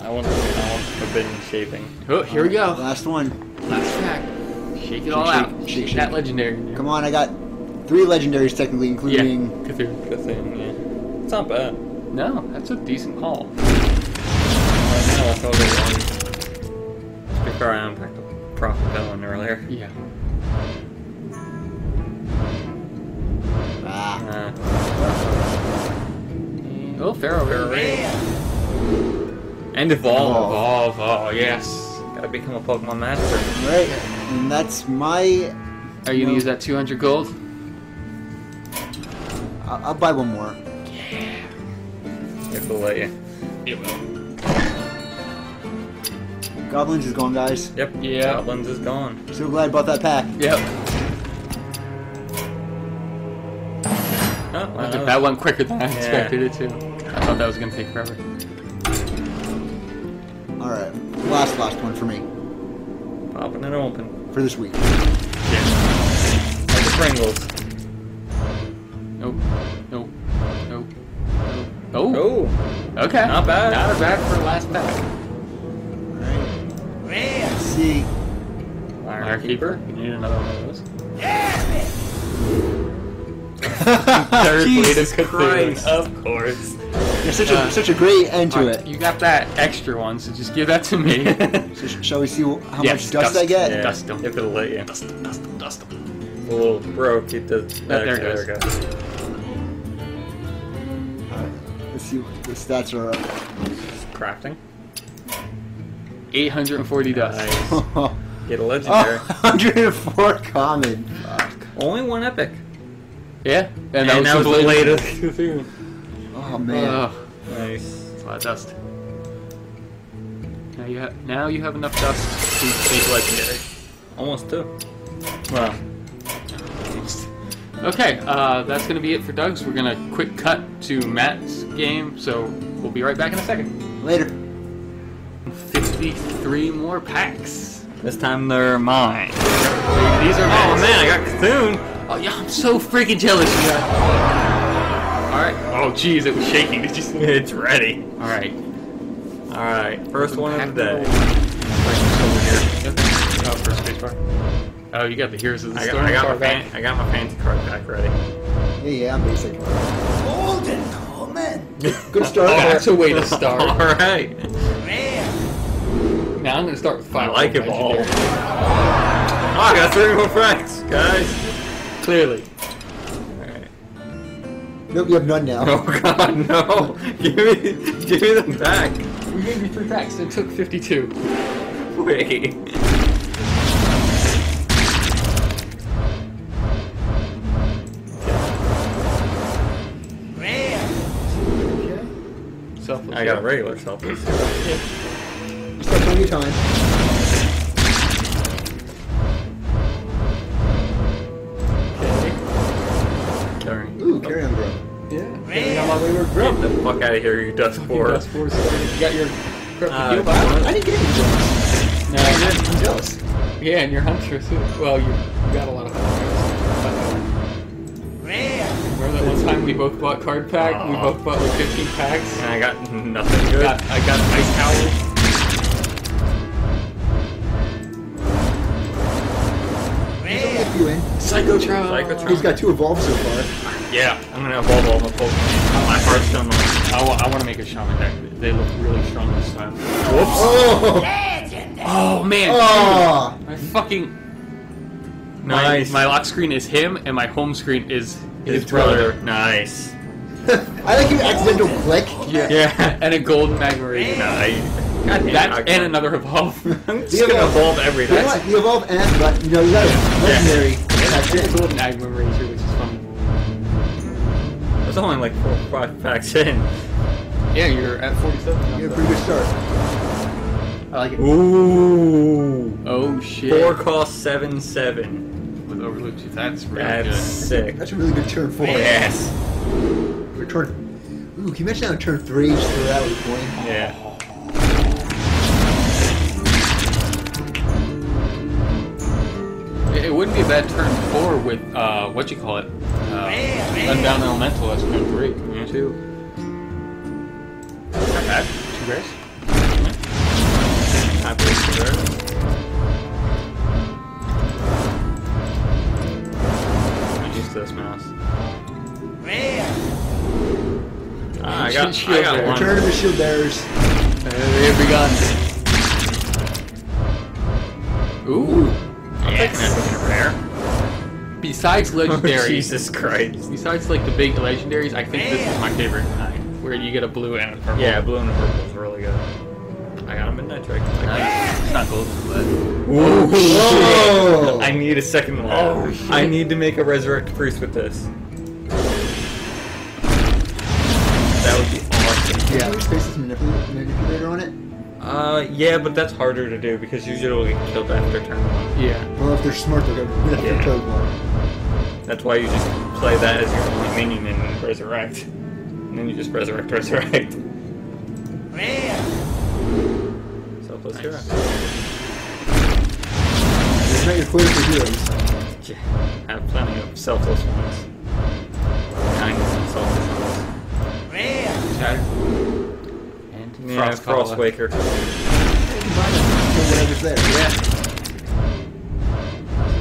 I want, I want forbidden shaping. Oh, here we go. Last one. Last pack. Shake it all Shake, out. shake, Shake, shake. that legendary. Come on, I got three legendaries technically, Yeah. including. Cthulhu. Good thing, yeah. It's not bad. No, that's a decent haul. Right now, that's all good one. Before I unpacked the Prophet Velen earlier. Yeah. Uh, Oh, Pharaoh. Pharaoh. and evolve. Evolve. Oh, yes. Gotta become a Pokemon master. Right. And that's my. Are you gonna use that 200 gold? I'll, I'll buy one more. If they'll let you. It will. Goblins is gone, guys. Yep. Yeah. Goblins is gone. So glad I bought that pack. Yep. Oh, Wow, wow. that went quicker than I expected it to. I thought that was gonna take forever. All right. Last, last one for me Popping it open. for this week. Like the Pringles. Nope. Nope. Nope. Nope. Oh. Oh. Okay. Not bad. Not bad for last pack. All right. Let's see. Fire Keeper. You need another one of those. Third Jesus Cthulhu. Christ. Of course. There's such a Uh, such a great end to Alright, it. You got that extra one, so just give that to me. (laughs) So sh- shall we see how Yes, much dust, dust. I get? Yeah. them. If it'll let you. dust them, dust them, dust them. A little broke. It does. Oh, there it goes. There it goes. Alright, Let's see what the stats are up. Crafting. 840 dust. Nice. (laughs) Get a legendary. (laughs) 104 common. Only one epic. Yeah, And, that was the latest. (laughs) Oh man. Nice. that's a lot of dust. Now you have now you have enough dust to make legendary. Almost two. Well. Okay, uh, that's gonna be it for Doug's. We're gonna quick cut to Matt's game, so we'll be right back in a second. Later. 53 more packs. This time they're mine. These are Oh man, I got Cthulhu. Oh yeah, I'm so freaking jealous. You got. All right. Oh jeez, it was shaking. Did you see? It's ready. All right. All right, first one of the day. Oh, first space bar. Oh, you got the Heroes of the I got, Storm I got my card back. fan, I got my fancy card pack ready. Yeah, yeah, I'm basic. Golden Common. Good (laughs) start. Oh, that's a way to start. (laughs) All right. now I'm gonna start with five. I like it all. Oh, ah, I got three more francs, guys. Clearly. All right. Nope, you have none now. (laughs) Oh God, no! give me, give me them back. We gave you three packs. It took 52. Wait. selfless. I got a regular selfless. You still have plenty time. Carry on, bro. Yeah. Getting on my wayward grub. Get the fuck out of here, you dust Your dust force started. You got your grub Uh, heal back? I didn't get any jokes. No, I'm jealous. Yeah, and your huntress too. Well, you, you got a lot of hunters. Remember that one time we both bought card pack? We both bought like 15 packs. And I got nothing good. Got, I got ice towels. He's only in. Psych-o-Tron. Psych-o-Tron. He's got two evolves so far. Yeah, I'm gonna evolve all my Pokemon. My Hearthstone one. I, wa- I want to make a shaman deck. They look really strong this time. Whoops. Oh! Oh man, Oh! dude, my fucking my, Nice. my lock screen is him, and my home screen is his, His brother. brother. Nice. (laughs) I like your accidental click. Yeah. Yeah. (laughs) and a gold magmarine. Nice. God That and another evolve. (laughs) I'm just gonna evolve You know everything. what? You evolve and, but, you know, you got a legendary. That's and a it. golden magmarine too, which is fun. It's only like four or five packs in. Yeah, you're at 47. You have a pretty good start. I like it. Ooh. Oh shit. Four cost seven seven. with overload too. That's really That's good. sick. That's a really good turn four. Yes. For turn. Ooh, can you imagine on turn three, just throw that with a coin? Yeah. It, it wouldn't be a bad turn four with uh, what you call it, uh, Unbound Elemental as turn three. Me too. Not bad. Two rares. Happy with the I'm used to this mouse. Ah, I got, I got one. Return to the shield bearers. They've begun. Ooh. I'm taking that in a rare. Besides (laughs) oh, legendaries, Jesus Christ. besides like the big legendaries, I think this is my favorite kind, where you get a blue and a purple. Yeah, blue and purple is really good. I got a midnight trick. Nice. It's not gold, but Ooh, Oh! I need a second one. Oh, oh shit. I need to make a resurrect priest with this. That would be awesome. Yeah. Spaces manipulator, manipulator on it. Uh, yeah, but that's harder to do because usually it'll get killed after turn one. yeah. Well, if they're smart, they'll get rid of Yeah. their one. That's why you just play that as your only minion and then resurrect. And then you just resurrect, (laughs) resurrect. Man. Selfless hero. It's not your quota for heroes. Yeah, I have plenty of selfless ones. Kinds of selfless ones. Shatter. And Yeah, Frost Frostwaker. Combine them, kill whatever's there. Yeah.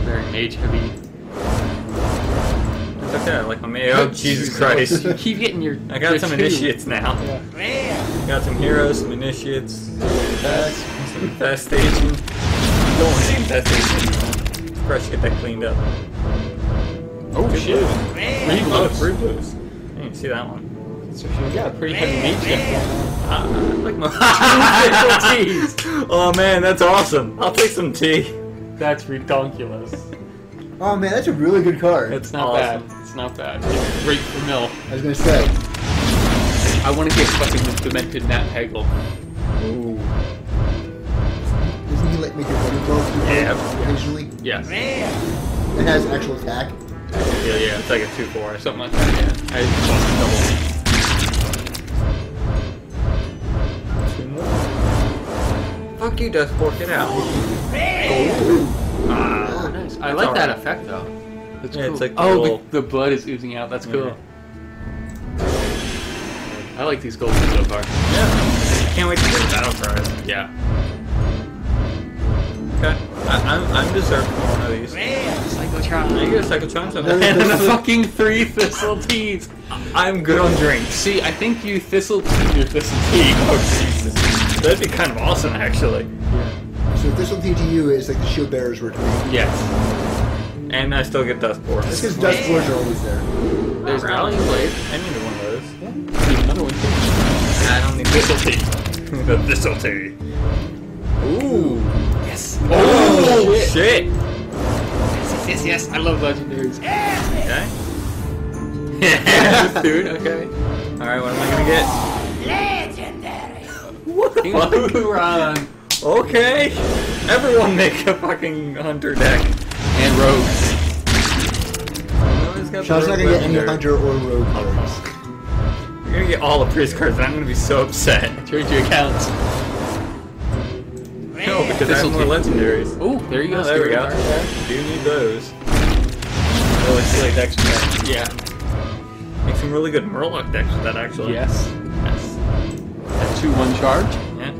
Very mage heavy. It's okay, I like my mayo. Oh, (laughs) Jesus Christ. You keep getting your. I got your some two. initiates now. Yeah. Man. Got some heroes, some initiates, That's some infestation. Don't want the infestation. Fresh, get that cleaned up. Oh Good shit. blue. Three blues. three blues. I didn't see that one. So she got a pretty heavy mage deck. Like. Oh man, that's awesome. I'll take some tea. That's ridiculous. oh man, that's a really good card. It's not Awesome. bad. It's not bad. It's great for mill. I was gonna say. I want to get fucking the demented Nat Pagle. Ooh. Doesn't he like make your body blow through Yeah. occasionally? Yes. Man. It has actual attack. Yeah, yeah, it's like a 2 4. or Something like that, yeah. I just Fuck you, Deathport, get out. Ah. double. Oh, nice. I like that alright. effect though. That's Yeah, cool. it's like the oh, little- the, the blood is oozing out. That's cool. Yeah. I like these golden so far. Yeah. Can't wait to get a battle prize. Yeah. Okay. I, I'm, I'm deserved for one of these. Psych-o-Tron. I get a Psych-o-Tron Another sometime. And the fucking three thistle teas. I'm good on drinks. See, I think you thistle tea your thistle tea. Oh, Jesus. That'd be kind of awesome, actually. Yeah. So if this will you is like the shield bearers were to me. Yes. And I still get Duskboar. That's because Duskboars are always there. There's Rallying Blade. I need one of those. Need another one too. I don't need Thistle tea. (laughs) the thistle tea. Ooh. Yes. Oh, shit. Yes, yes, yes. I love legendaries. Okay. (laughs) Dude, (laughs) okay. Alright, what am I gonna get? What the King fuck? Huhuran Okay. Everyone make a fucking hunter deck. and Rogue. Everyone's got Sean's not gonna get any hunter or rogue cards. You're gonna get all the priest cards, and I'm gonna be so upset. Trade your accounts. No, because I This'll have more take- legendaries. Oh, there you go. Oh, there we go. Spirit Do need those. Really silly decks with that. Yeah. Make some really good Murloc decks with that, actually. Yes. Yes. A two one charge. Yeah.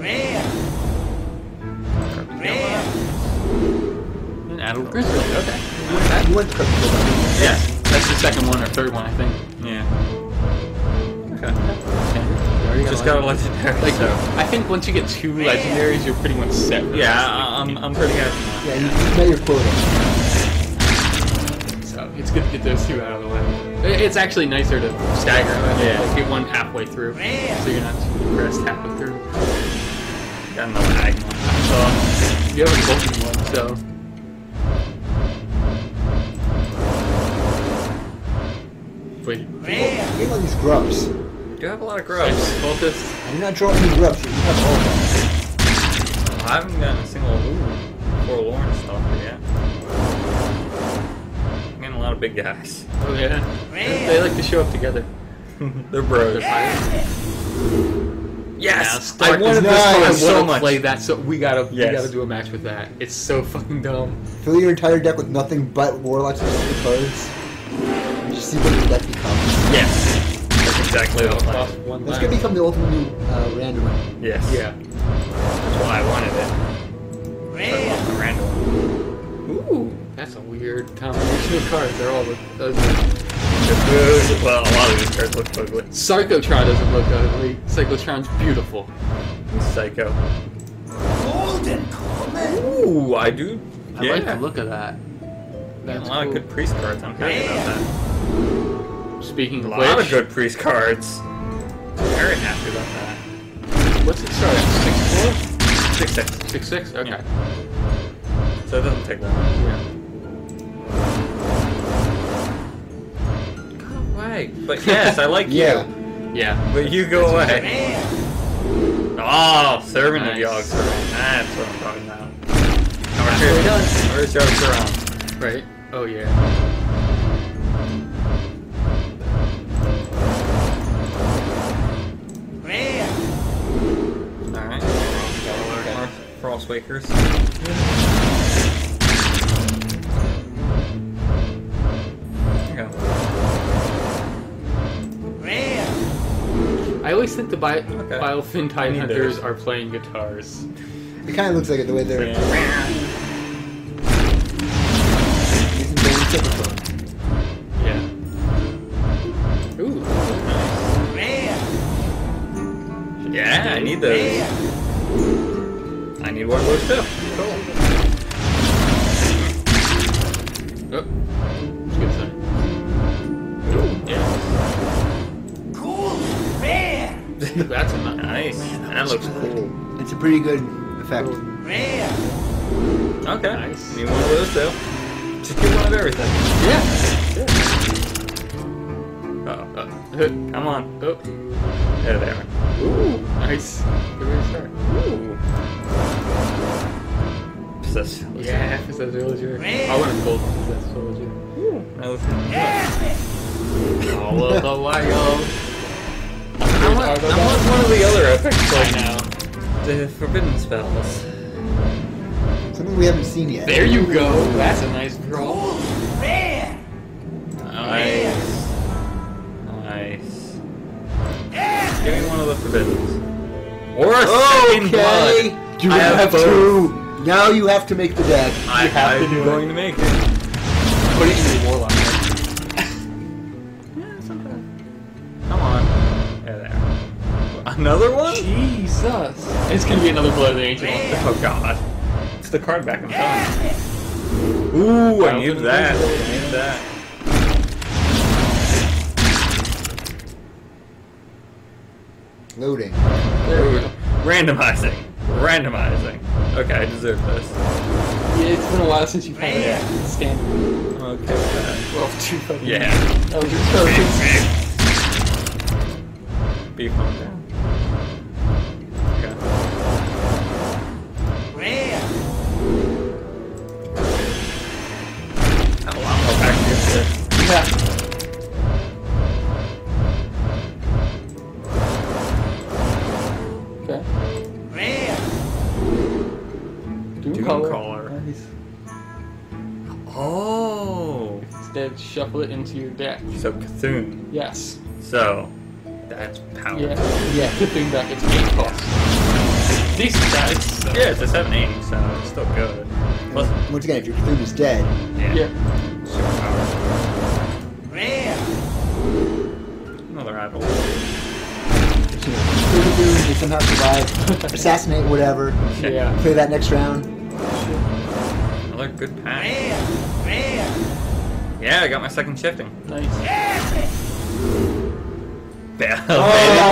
Rare. Rare. And Addled Grizzly. Okay. You went to Crypto. Yeah. That's the second one or third one, I think. Yeah. Okay. You already Just got a legendary, Like, so. I think once you get two legendaries, you're pretty much set. for Yeah, rest of the I- I'm. I'm pretty happy. Yeah, you, you met your quota. So it's good to get those two out of the way. I- It's actually nicer to stagger them. Yeah. Like get one halfway through, so you're not too depressed halfway through. Got another Agma. So you have a golden one, so wait. Rare. Get all these grubs. You have a lot of grubs. Voltus. I'm not draw any grubs. You have all of them. I haven't gotten a single ooh, forlorn stuff yet. I'm getting a lot of big guys. Oh yeah. They like to show up together. (laughs) They're bros. They're. Yes! Now, I wanted is this nice. one I so wanna much. play that. So we gotta Yes. we gotta do a match with that. It's so fucking dumb. Fill your entire deck with nothing but warlocks and stupid cards. And just see what your deck becomes. Yes! That's exactly the Cost plan. one This less. could become the ultimate new uh, random. Yes. Yeah. That's why I wanted it. I love the random. Ooh, that's a weird combination of cards. They're all look ugly. Well, a lot of these cards look ugly. Psych-o-Tron doesn't look ugly. Psych-o-Tron's beautiful. Psycho. Golden Comet. Ooh, I do. I yeah. like the look of that. That's a lot cool. of good priest cards. I'm happy about that. Speaking A of a lot which, of good priest cards. Very happy about that. what's it start at? Six four? Six six. Six six? Okay. Yeah. So it doesn't take that long. Yeah. Away. But yes, I like (laughs) Yeah. you. Yeah. But you go away. Rare. Oh, servant Nice. of Yogg-Saron. That's what I'm talking about. Halfway done. Where's Yogg Saron? Right? Oh yeah. Rare. Alright. More Frostwakers. I always think the Bi- Okay. Bilefin I Tide Hunters those. are playing guitars. It kind of looks like it the way they're Yeah. using band typical. Yeah. Ooh. Rare. Yeah, I need those. Rare. I need one of those too. Oh. That's a good sign. Yeah. Cool. (laughs) Rare. That's a nice. Nice. That looks cool. It's a pretty good effect. Rare. Okay. Nice. Need one of those too. Just get one of everything. Yeah. Uh-oh. Uh, (laughs) Come on. oh. There they are. Ooh. Nice. Good way to start. Ooh. Possessed Villager. Yeah, Possessed Villager. Man. I want a gold Possessed Villager. That was- All of the wild. I want, I want one of the other epics, right now. the Forbidden Spells. Something we haven't seen yet. There you go. That's a nice draw. Oh, cool. Rare. Nice. Nice. Give me one of the Forbiddens. Or a second Okay. blood. You I have have both. to. Now you have to make the deck. I, have to I'm do it. going to make it. Put it in the warlock. Another one? Jesus. It's gonna be another Blood of the Ancient one. Oh god. It's the card back I'm telling you. Ooh, I need that. I need that. Loading. There we go. Randomizing. Randomizing. Okay, I deserve this. Yeah, it's been a while since you've had Yeah. a standard. Okay that. Well, two fucking. Yeah. That was your first. Beef on down. Instead shuffle it into your deck. So Cthulhu. Yes. So that's power. Yeah. Yeah. Cthulhu deck. It's eight cost. Decent guys. So. Yeah, it's a 780, so it's still good. Plus, Once again, if your Cthulhu is dead, yeah, Yeah. super power. Rare. Another idol. you know, Cthulhu, somehow survive, (laughs) assassinate, whatever. Yeah. Play that next round. Another good pack. Rare. Rare. Yeah, I got my second shifting. Nice. Bell. Oh,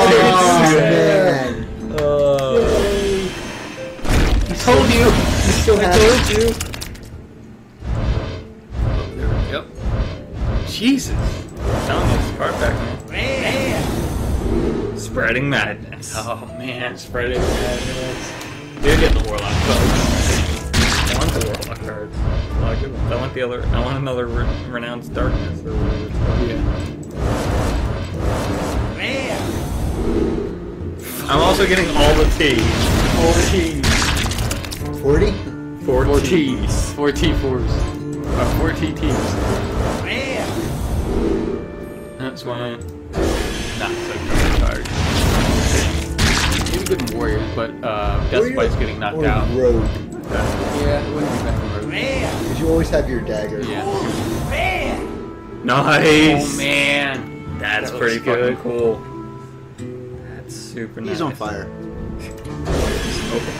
(laughs) man. Oh. I told you. You still have told you. Yep. Jesus. Telling you, it's card back, man. Rare. Spreading madness. Oh man, Spreading madness. They're getting the warlock folks. I want the warlock cards. A lot good ones. I want the other. I want another re- renounced darkness or whatever. it's called. Yeah. Rare. I'm also getting all the T's. Four T's. 40? Four, Four T's. T's. Four T4s. Uh, four TTs. Rare. That's one not so good card. Maybe good in Warriors, but uh, Death Spite's getting knocked or out. Rogue. Yeah, it wouldn't be bad for Rogue. Rare. Because you always have your dagger. Yeah. Rare. Nice. Oh man. That's That pretty good. fucking cool. That's super nice. He's on fire. Okay.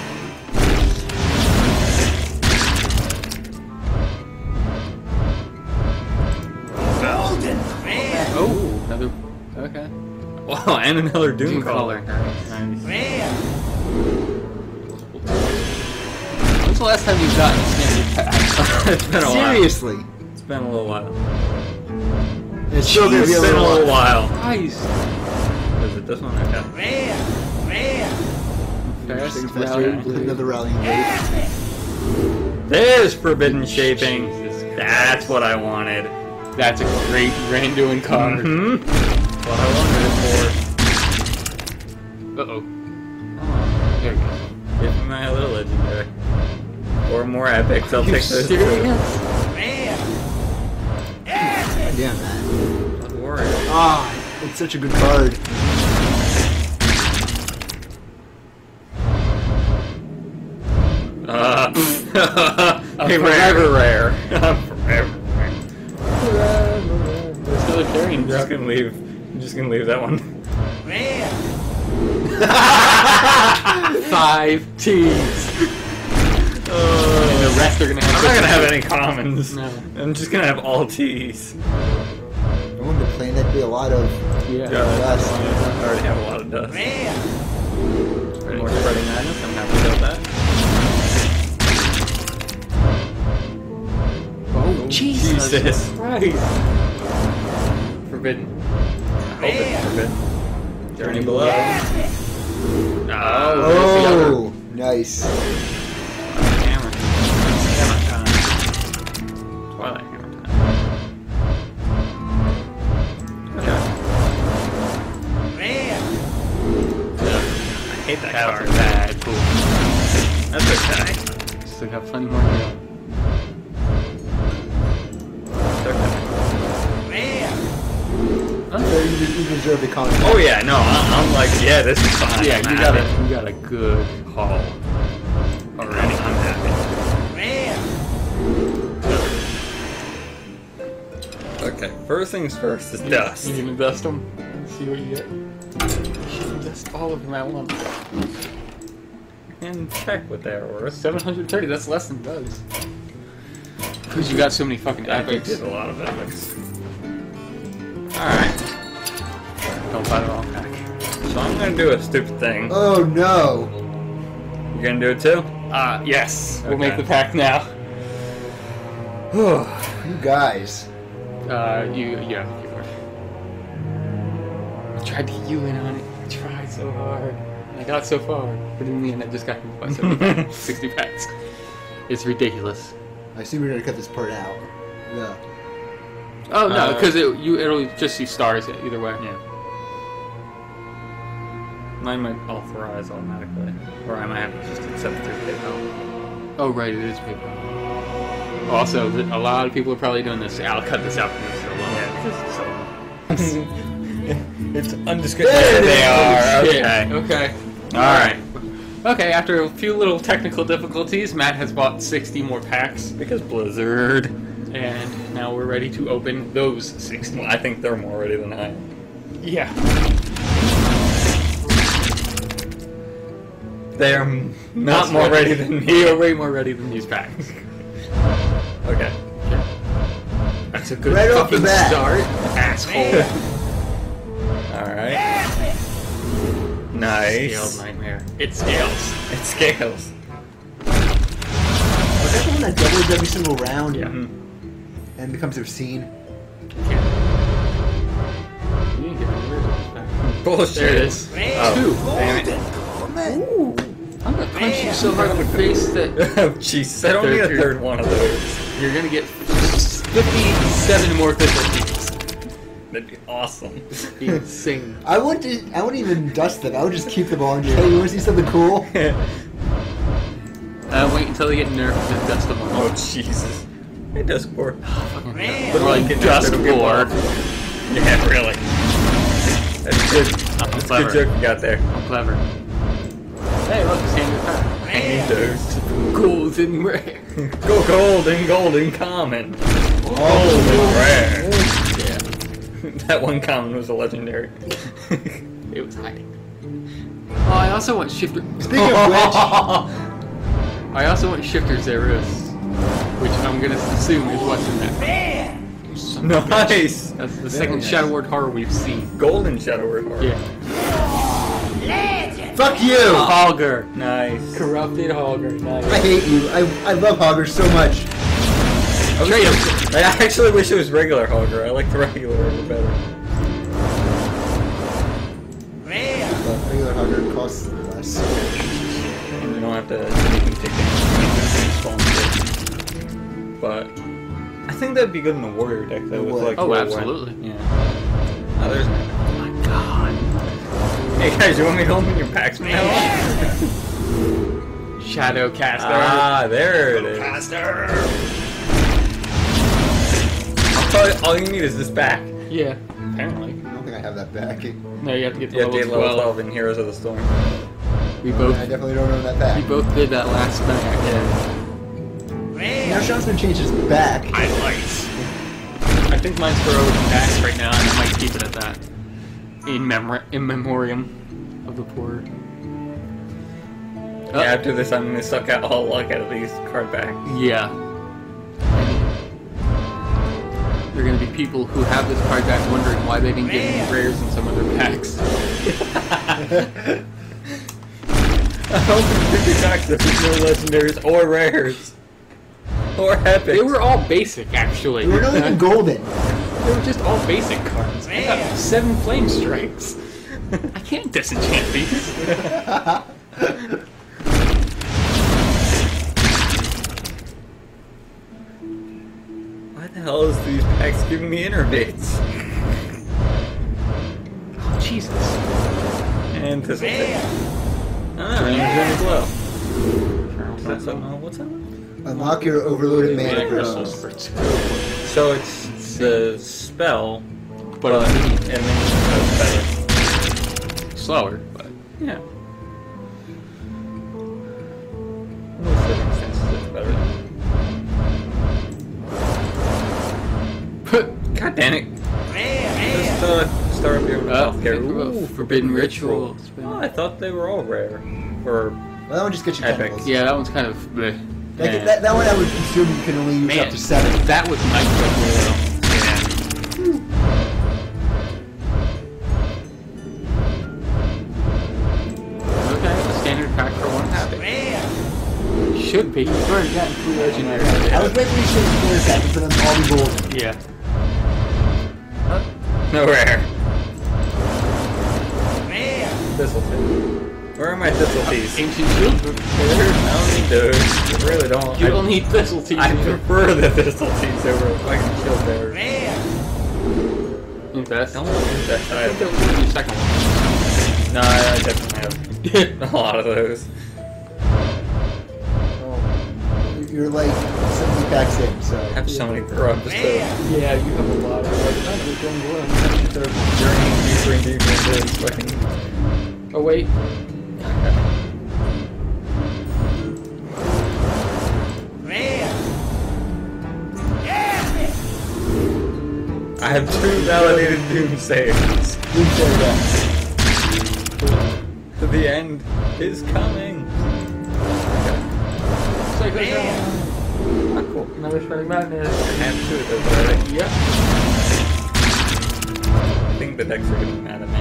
Golden. Rare. Oh, another. Okay. (laughs) Wow, and another Doom, Doom Caller. Caller. Nice. Rare. When's the last time you've gotten a standard pack? it's been a while. Seriously. It's been a little while. It's still going to be a been a little little while. while. Nice. Is it this one? Okay. Rare. Rare. Fast Fast rallying rate. Another rallying blade. There's forbidden shaping. That's what I wanted. That's a great Randuin card. Hmm. What I wanted it for. Uh oh. There we go. Give me my other legendary. Or more epics. I'll take those two. serious? Damn, man. Blood Warrior. Ah, it's such a good card. Uh, (laughs) A hey, (laughs) forever rare. forever rare. There's another carrying I'm just drop. gonna leave. I'm just gonna leave that one. Rare. (laughs) Five T's. And the rest are gonna have. I'm not gonna have any commons. No. I'm just gonna have all T's. I wanted to play that be a lot of Yeah. dust. I already have a lot of dust. Rare. More spreading madness. I'm happy about that. Oh Jesus, Jesus. Christ. Forbidden. I hope it's forbidden. Journey below. Oh, Oh, there's the other. Oh, nice. That That card. was bad. Cool. That's okay. Still got plenty more to go. It's okay. So you, you deserve the comment. Oh yeah, no, I- I'm like, yeah, this is fine. Yeah, I'm you got happy. a you got a good haul. already. I'm happy. Rare. Okay, first things first is dust. You gonna dust them? See what you get. You all of them at once. And check what they're worth. 730, that's less than does. Because you got so many fucking I epics. did a lot of epics. Alright, Don't buy it all pack. so I'm gonna do a stupid thing. Oh no. You're gonna do it too? Uh, yes. We'll make the pack now. Oh, (sighs) you guys. Uh, you, yeah, you were. I tried to get you in on it. I tried so hard. And I got so far. But in the end, I just got hit by 70 packs, (laughs) (laughs) 60 packs. It's ridiculous. I assume you're gonna cut this part out. Yeah. Oh, no, Uh, because it, you, it'll just see stars either way. Yeah. Mine might authorize automatically. Or I might have to just accept through PayPal. Oh, right, it is PayPal. Also, a lot of people are probably doing this. I'll cut this out because it's so long. Yeah, because it's so (laughs) (laughs) It's undiscussed. There they are. Shit. Okay. Okay. All right. Okay, after a few little technical difficulties, Matt has bought 60 more packs, Because Blizzard. and now we're ready to open those 60. Well, I think they're more ready than I am. Yeah. They are m- not more right. ready than We me. are way more ready than these packs. Okay. That's a good Right off the fucking bat. start, asshole. (laughs) All right. Nice. Scaled nightmare. It scales. It scales. Was that the one that doubles every single round Yeah. Mhm. and becomes obscene? You didn't get rid this. Bullshit. There it is. Oh, Two. damn it. I'm gonna punch you so hard on the face that (laughs) oh, Jesus. I don't need a Third- third one of those. you're gonna get 57 more difficulties. That'd be awesome. (laughs) Insane. I wouldn't. I wouldn't even dust them. I would just keep them on. Hey, you (laughs) want to see something cool? (laughs) Uh, wait until they get nerfed and dust them all. oh, Jesus. It does work. But like Get dust nerfed, it'll get more. Yeah, really. That's good. I'm That's a clever. good joke you got there. I'm clever. Hey, look, standard pack. Hanging those. Golden rare. Go gold and gold and common. Oh, Gold and rare. Yeah, (laughs) that one common was a legendary. it was hiding. Oh, I also want shifter. Speaking of which, (laughs) I also want shifter Zerus, which I'm gonna assume is what's in that. There! You son of a bitch. nice. That's the second nice. Shadow Word horror we've seen. Golden Shadow Word Horror. Yeah. Legend! fuck you! Hogger. Nice. Corrupted Hogger. I hate you. I, I love Hoggers so much. Trade him. I actually wish it was regular Hogger. I like the regular Hogger better. Rare! But regular Hogger costs less. And you don't have to make me take the But I think that'd be good in a warrior deck though. With like Oh, War absolutely. One. Yeah. Oh, there's. Oh my god. Hey guys, you want me to open your packs from now on? (laughs) Shadow Caster. Ah, there it is. Caster! All, all you need is this back. yeah. Apparently. I don't think I have that back. No, you have to get to Yeah, level, date level 12. 12 in Heroes of the Storm. We both I definitely don't own that back. we both did that last back. Yeah. You know, Rare! Sean's gonna change his back. Highlights. I think mine's for Max right now, and I might keep it at that. In memor in memoriam of the poor. Yeah, after this, I'm gonna suck out all luck out of these card backs. Yeah. There are going to be people who have this card back wondering why they didn't get any rares in some of their packs. I opened 50 packs that there's no legendaries or rares. Or epics. They were all basic, actually. We're not even golden. They were just all basic cards. I got seven flame strikes. I can't disenchant these. (laughs) the hell is these packs giving me innervates? Oh, Jesus. And this will Rare! Ah, Dream. Dream Glow. That something? uh, What's that? Unlock your overloaded mana Mana crystals. crystals for two. So it's the spell, But but uh, and then it's better. slower, but Yeah. In most circumstances, it's better. God damn it! Rare! Just uh, start up your Uh, healthcare. Ooh, forbidden ritual. Oh, I thought they were all rare. Or Well, that one just gets you Epic. chemicals. Yeah, that one's kind of. bleh. That, that, that one I would assume you can only use Man, up to seven. That was Nitro Blue. Okay, standard pack for one habit. Rare! Should be. You've already gotten two legendary. I was waiting for you to change the color pack and for them all be golden. Yeah. No rare. Rare! Thistleteeth. Where are my Thistleteeths? Ancient Shield. I don't need those. I really don't. You I, don't need Thistleteeth. I prefer the Thistleteeths over fucking Shield Bearers. Rare! Invest. Don't want I think either. that was your second one. No, I definitely have (laughs) a lot of those. You're like 70 packs in, so. I have so many grubs. So Yeah, you have a lot of like, oh, we're doing well. they're journeying deeper and deeper into this fucking. Oh wait, I have two validated Doomsayers. You say that. To the end is coming. It's like there's cool. Another Spreading Madness. I have two of those already. Yep. I think the decks are getting mad at me.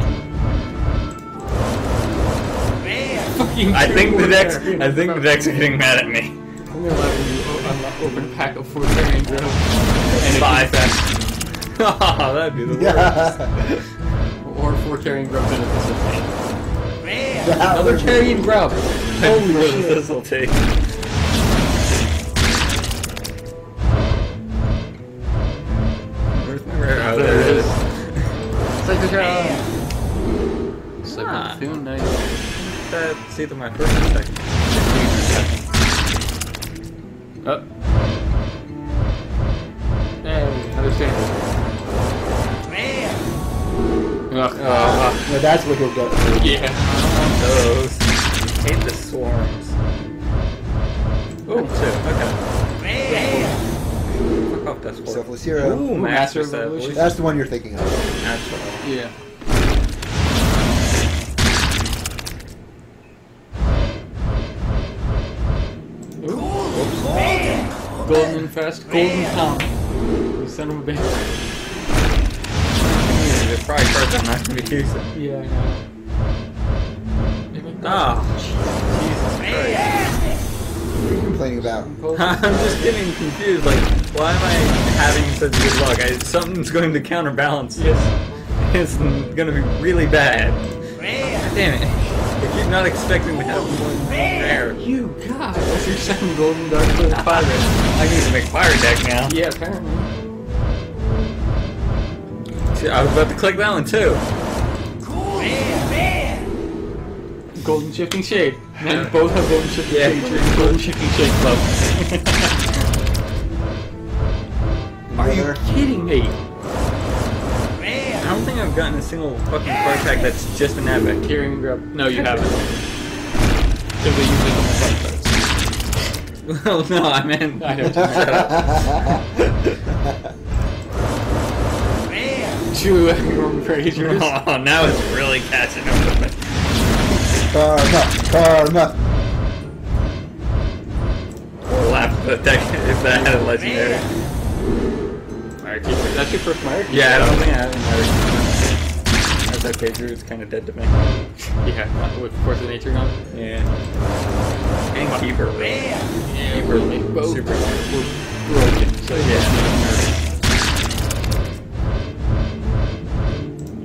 Fucking I think the decks. I think the decks are getting mad at me. I'm gonna let you unlock- open a pack of four Carrion Grub. And Five. Five. oh, that'd be the worst. Yeah. Or four Carrion Grubs in (laughs) a facility. That Another would be- Carrion Grub. (laughs) Holy shit. This will That's either my first or second. Oh. Hey, another standard. Ugh. Oh, No, that's what he'll get. for. yeah. those. Hate the swarms. Oh, two. Okay. Fuck off, that's four. Selfless hero. Ooh, Ooh, Master Master of Set. Evolution. That's the one you're thinking of. Natural. Yeah. Ooh. Golden Infest, Golden Tom. You son of a bitch. There's probably cards I'm not going to be using. Yeah, I know. Oh, Jesus Christ. What are you complaining about? (laughs) I'm just getting confused. Like, why am I having such good luck? I, something's going to counterbalance this. It's going to be really bad. God damn it. I keep not expecting to have one there. You God, that's your second Golden Dark for the pirate. I need to make fire deck now. Yeah, apparently. See, I was about to click that one too. Cool, man. Golden Shifting Shade. Man, both have Golden Shifting Yeah. Shade. trees, Golden Shifting Shade Club. Are you kidding me? I don't think I've gotten a single fucking card pack that's just an epic. Carrion Grub. No, you haven't. Because they usually don't have cards. well, no, I meant. I know. Shut up. Two Norman Frasers. Oh, now it's really catching up with me. Karma, karma. Laugh the deck if that had a legendary. Alright, keep it. That's your first Mark? Yeah, I don't think I have another. That's okay, Drew is kind of dead to me. Yeah, with Force of Nature gone. Yeah. And Keeper. really. Yeah, Keeper. really. Both Super. were broken. So Yeah.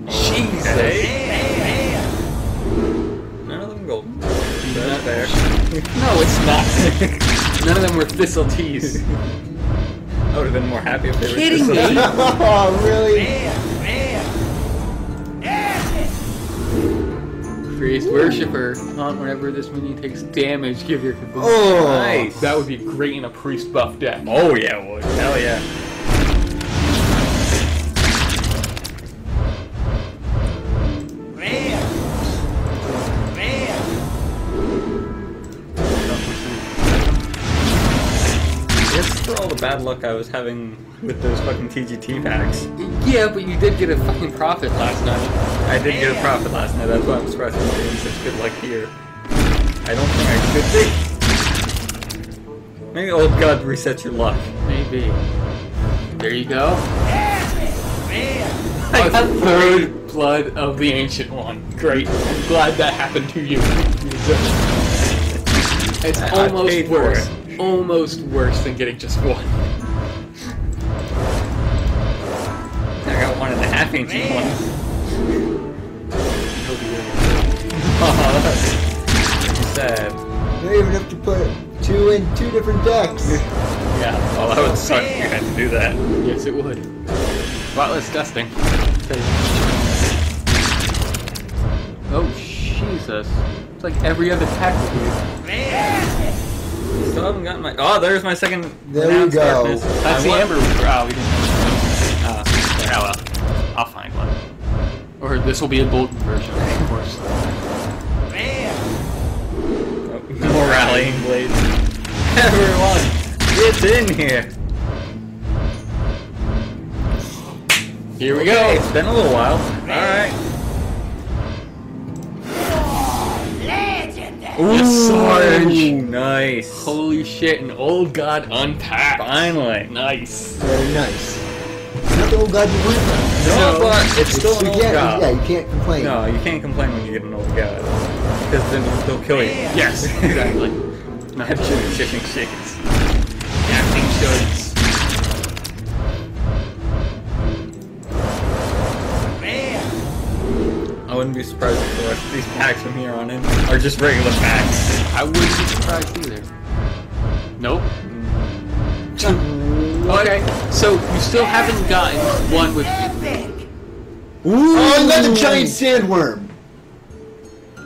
Jesus. Okay. None of them golden. That's fair. (laughs) No, it's not. (laughs) None of them were Thistle Teas. (laughs) I would have been more happy if they were Kidding me? (laughs) oh, really? Priest Worshipper. On whenever this minion takes damage, give your kaboom. Oh, Nice. That would be great in a priest buff deck. Oh yeah, it would. Hell yeah. Bad luck I was having with those fucking TGT packs. Yeah, but you did get a fucking profit last night. I did get a profit last night, that's why I'm surprised I'm getting such good luck here. I don't think I should be. Maybe old god resets your luck. Maybe. There you go. I A got third blood of the ancient one. Great. I'm glad that happened to you. You deserve it. It's I- I almost paid for worse. Almost worse than getting just one. I got one and a half ancient ones. Oh, that's sad. you don't even have to put two in two different decks. (laughs) Yeah, well, that would suck if you had to do that. Yes, it would. A lot dusting. Oh, Jesus. It's like every other pack with you. Still haven't gotten my. Oh, there's my second. There we go. darkness. That's I the want- Amber. Oh, we didn't. Ah, Oh well, I'll find one. Or this will be a golden version, of course. oh, more rallying blades. (laughs) Everyone, get in here. Here we Okay, go. It's been a little while. All right. Y'Shaarj. Nice. Holy shit! An old god unpacked. Finally. Nice. Very nice. It's not the old god you want. No, but it's still an old can't, god. Yeah, you can't complain. No, you can't complain when you get an old god. Because then they'll still kill you. Yes, exactly. (laughs) Not Have chicken chicken chickens. acting shows. Wouldn't be surprised if the rest of these packs from here on in are just regular packs. I wouldn't be surprised either. Nope. (laughs) Okay, so you still haven't gotten one with Oh, you got the giant sandworm.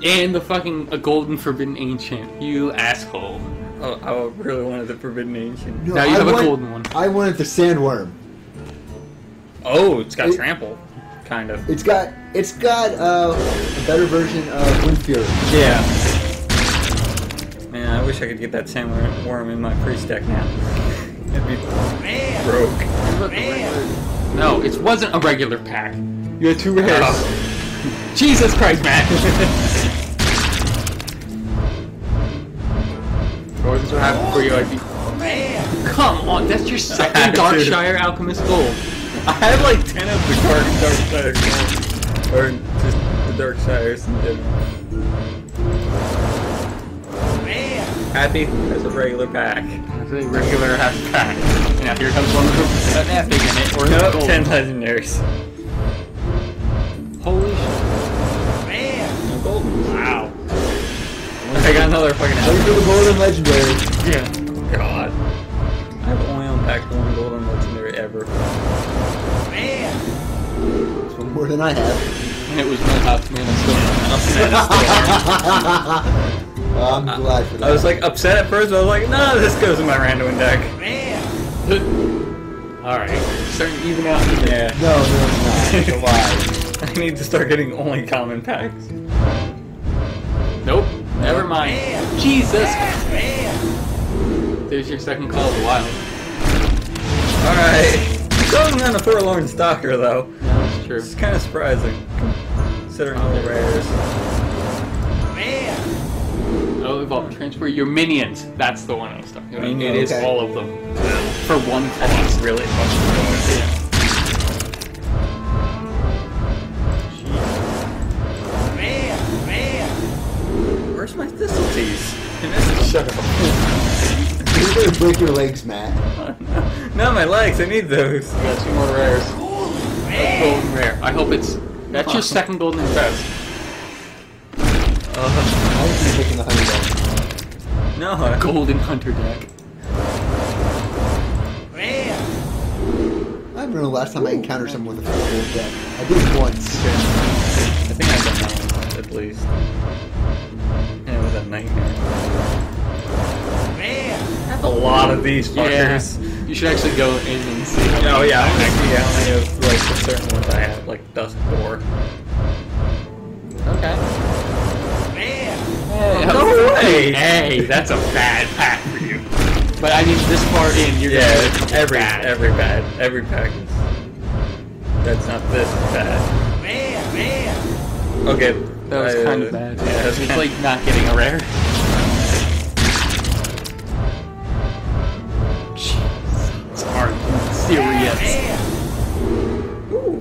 and the fucking a golden forbidden ancient. You asshole. Oh, I really wanted the Forbidden Ancient. No, Now you I have a golden one. I wanted the sandworm. Oh, it's got It- trample. Kind of. It's got it's got uh, a better version of Wind Fury. Yeah. Man, I wish I could get that same sandworm in my priest deck now. (laughs) It'd be broke. No, it wasn't a regular pack. You had two rares. Oh. Jesus Christ, Matt. Gordon's (laughs) what happened for you. I'd be... Come on, that's your second (laughs) had to. Darkshire Alchemist Gold. I have like 10 of the Dark Darkshire Gold. Or just the Darkshires in general. Happy as a regular pack. That's a regular half pack. Now here comes one with an epic in it, or Nope, gold. 10 legendaries. Holy shit. No golden. Wow. I got another fucking Ready for the golden legendary. Yeah. God. I've only unpacked one more than I have. And it was my half man and I'm (laughs) glad for that. I was like upset at first, but I was like, no, this goes in my random deck. Alright. Starting to even out. Yeah. no, no, it's (laughs) not. It's a lie. I need to start getting only common packs. Nope. Never mind. Jesus. There's your second call of the wild. Alright. Going on a forlorn stalker though. Yeah, that's true. It's kind of surprising, considering all the rares. Man! Oh, evolve transfer your minions. That's the one I was talking about. Minions. It is Okay. all of them for one cost. Really fucking Yeah. good. Where's my thistle thistletees? Shut up. You're gonna break your legs, Matt. (laughs) Not my legs, I need those. We got two more rares. A golden rare. I hope it's. That's your second golden and best. Uh, I was just picking the honey no, (laughs) I- Golden hunter deck. I don't the last time I encountered someone with a full gold deck. I did once. I think I've done that once, at least. And it was a nightmare. I have a lot of these Yeah. Fuckers. You should actually go in and see. how Oh many yeah, I you want have. see how many of like the certain ones I have, like Dust Door. Okay. Man. no way! Hey, that's a bad pack for you. But I mean, this far in, you're Yeah, gonna get every bad. every bad every pack is. That's not this bad. Man, man. Okay, That was uh, kind of bad. Yeah, that's it's like not getting a rare. Are serious?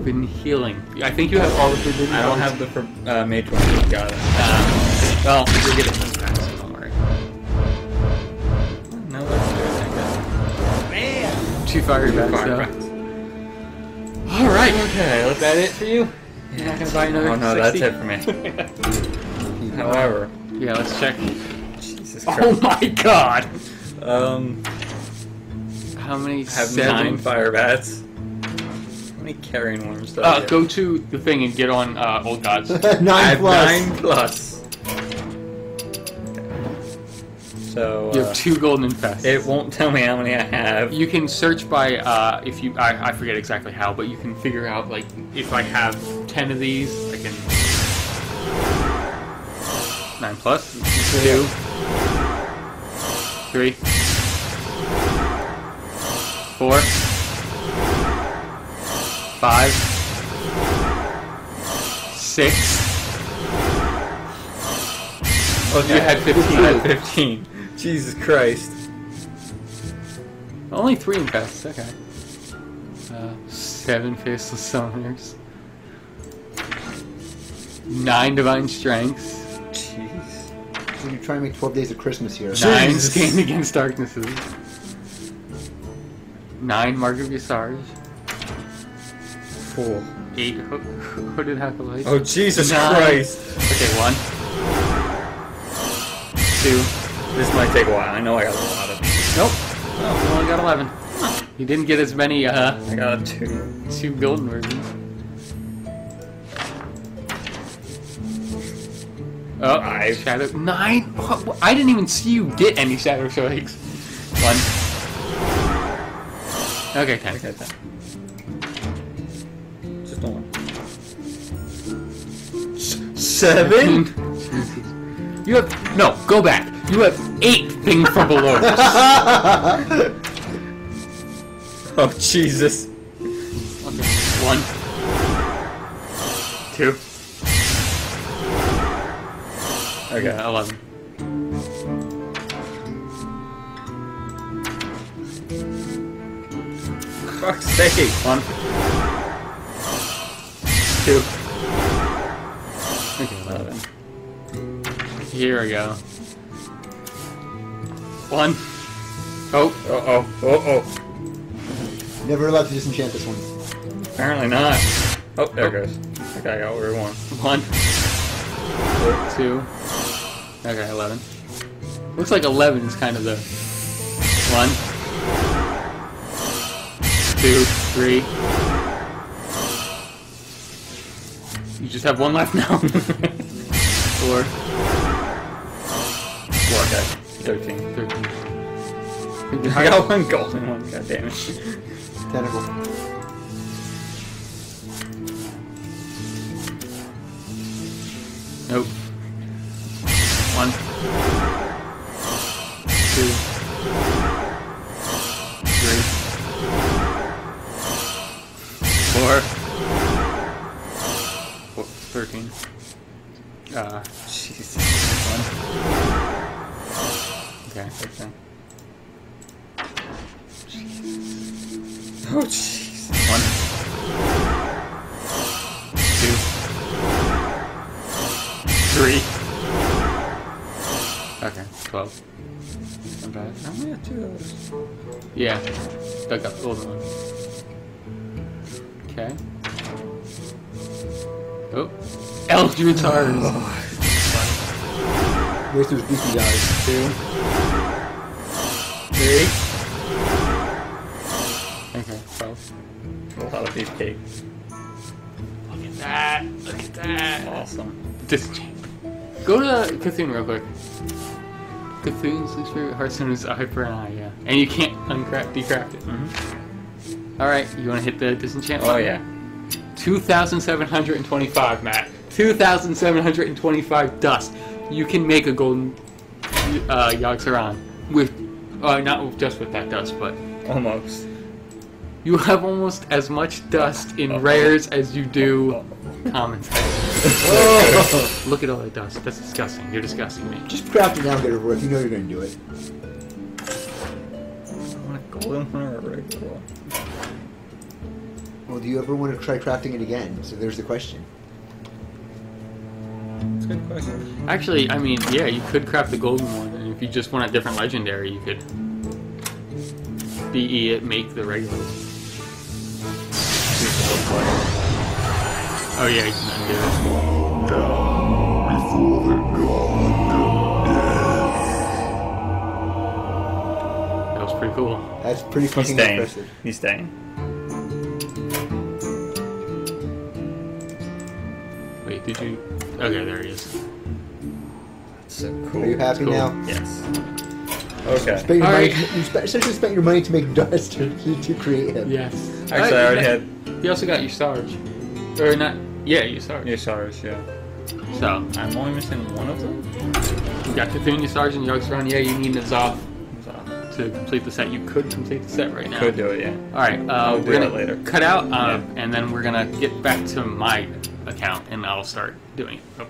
Been healing. I think you have all the forbidden. I don't have the for, uh, Mage one. Got it. Uh, well, you'll get it this time, so don't worry. No, let's do it. Two fire bats, Fire though. bats. All right. Okay, let's. Is that it for you? You're not gonna buy another. Oh no, that's it for me. (laughs) However, yeah, let's check. Jesus Christ. Oh my god! Um, How many? I have Seven? nine (laughs) fire bats. How many carrying worms do I Uh, get? go to the thing and get on uh, Old Gods. (laughs) nine have plus. nine plus. So You uh, have two golden infests. it won't tell me how many I have. You can search by uh, if you I, I forget exactly how, but you can figure out like if I have ten of these, I can (sighs) nine plus two, three, four, five, six. Oh, You had 15. I had 15. Jesus Christ. Only three infests. Okay. Uh, seven faceless summoners. Nine divine strengths. Jeez. You're trying to make 12 days of Christmas here. Nine Jesus. stand against darknesses. Nine Mark of Four. Eight ho- (laughs) hooded acolytes. Oh, Jesus Nine. Christ. Okay, one. Two. This might take a while. I know I got a lot of. Nope. Oh, you only got eleven. You didn't get as many uh I got two. two golden versions. Oh, Five. shadow nine. I didn't even see you get any shadow strikes. One. Okay, ten. Okay, ten. Just one. Seven? (laughs) You have no. Go back. You have eight things from below. (laughs) Oh, Jesus. Okay. One. Two. Okay. Eleven. Fuck's sake. One. Two. Okay, eleven. Here we go. One. Oh, Oh, oh, oh, oh. Never allowed to disenchant this one. Apparently not. Oh, there Oh. it goes. Okay, I got where we want. one. Two. Okay, eleven. Looks like eleven is kind of the one. Two, three. You just have one left now. (laughs) Four, Four, okay. Thirteen. thirteen. (laughs) I got one golden one. God damn it. Tentacle. Nope. Eldritch Horrors. Oh Where's those beefy guys? Two. Three. Okay, twelve. A lot of beefcake. Look at that! Look at that! Awesome. Disenchant. Go to C'Thun real quick. C'Thun, Sleep Spirit, Hearthstone is eye for an eye, yeah. And you can't uncraft, decraft it. Mm-hmm. Alright, you wanna hit the disenchant? Oh, button? yeah. 2,725, Matt. 2,725 dust. You can make a golden uh, Yogg-Saron with, uh, not just with that dust, but Almost. you have almost as much dust in rares as you do commons. Look at all that dust. That's disgusting. You're disgusting me. Just craft it now get it over with. You know you're going to do it. I want a golden or a regular one. Well, do you ever want to try crafting it again? So there's the question. That's a good question. Actually, I mean, yeah, you could craft the golden one, and if you just want a different legendary, you could BE it, make the regular. Oh yeah, you can undo it. That was pretty cool. That's pretty He's fucking staying. impressive. He's staying. Wait, did you? Okay, there he is. So cool. Are you happy Cool. now? Yes. Okay. Spent your All money right. you spe- essentially spent your money to make dust to, to, to create him. Yes. Actually, I already had You also got Y'Shaarj. Or not. Yeah, Y'Shaarj. your stars, yeah. So, I'm only missing one of them. you got C'Thun, your Sarge, and Yogg-Saron. Yeah, you need N'Zoth to complete the set. You could complete the set right now. Could do it, yeah. Alright, uh, I'll we're do gonna that later. cut out, uh, and then we're gonna get back to my account, and I'll start doing it. Oh.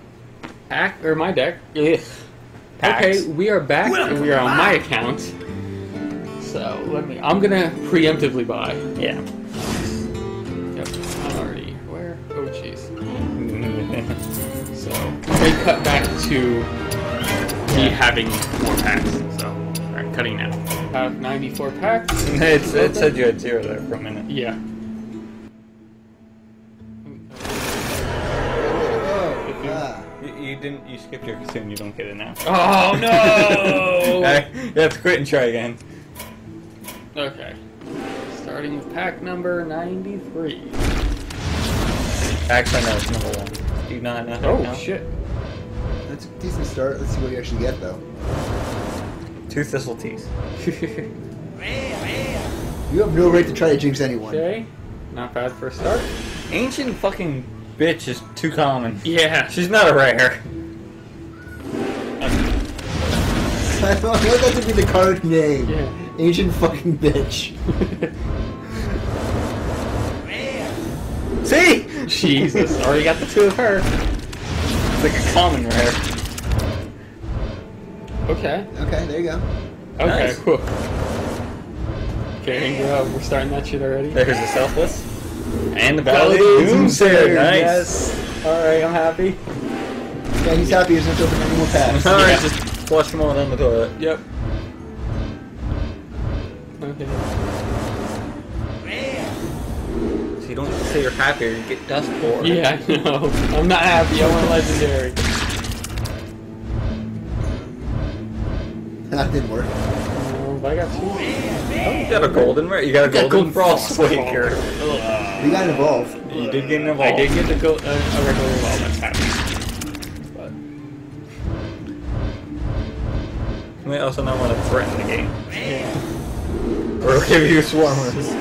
Pack, or my deck. Okay, we are back, and we are on my account. So, let me, I'm gonna preemptively buy. Yeah. Yep, I'm already, where? Oh, jeez. (laughs) So, they cut back to me having more packs. So, alright, cutting now. Have 94 packs. (laughs) it's, it said you had zero there for a minute. Yeah. Ah. You, you didn't. You skipped your consume. You don't get it now. Oh no! (laughs) Uh, you have to quit and try again. okay. Starting with pack number 93. Actually, no, it's number one. Do you not know? Oh no? shit. That's a decent start. Let's see what you actually get, though. Two thistle teeth. You have no right to try to jinx anyone. okay. Not bad for a start. Ancient fucking bitch is too common. Yeah. She's not a rare. I want that to be the card name. Yeah. Ancient fucking bitch. See? (laughs) Jesus. Already got the two of her. It's like a common rare. Okay. Okay, there you go. Okay, Nice. cool. Okay, and uh, we're starting that shit already. There's the selfless. And the Valley Valley Doomsayer, Doomsayer. Nice. yes. Alright, I'm happy. Yeah, he's happy he's doesn't have to open any more packs. Alright, Yeah. just flush them all down the toilet. Yep. Okay. So you don't say you're happy or you get dust for. Yeah, I know. I'm not happy. I want legendary. That didn't work. Um, but I got two. You got a golden rare. You got a got golden, golden frostwaker. You got involved. You did get an evolve. I did get the go- uh, a regular wall. That's happy. But You might also not want to threaten the game. yeah. Or give you swarmers.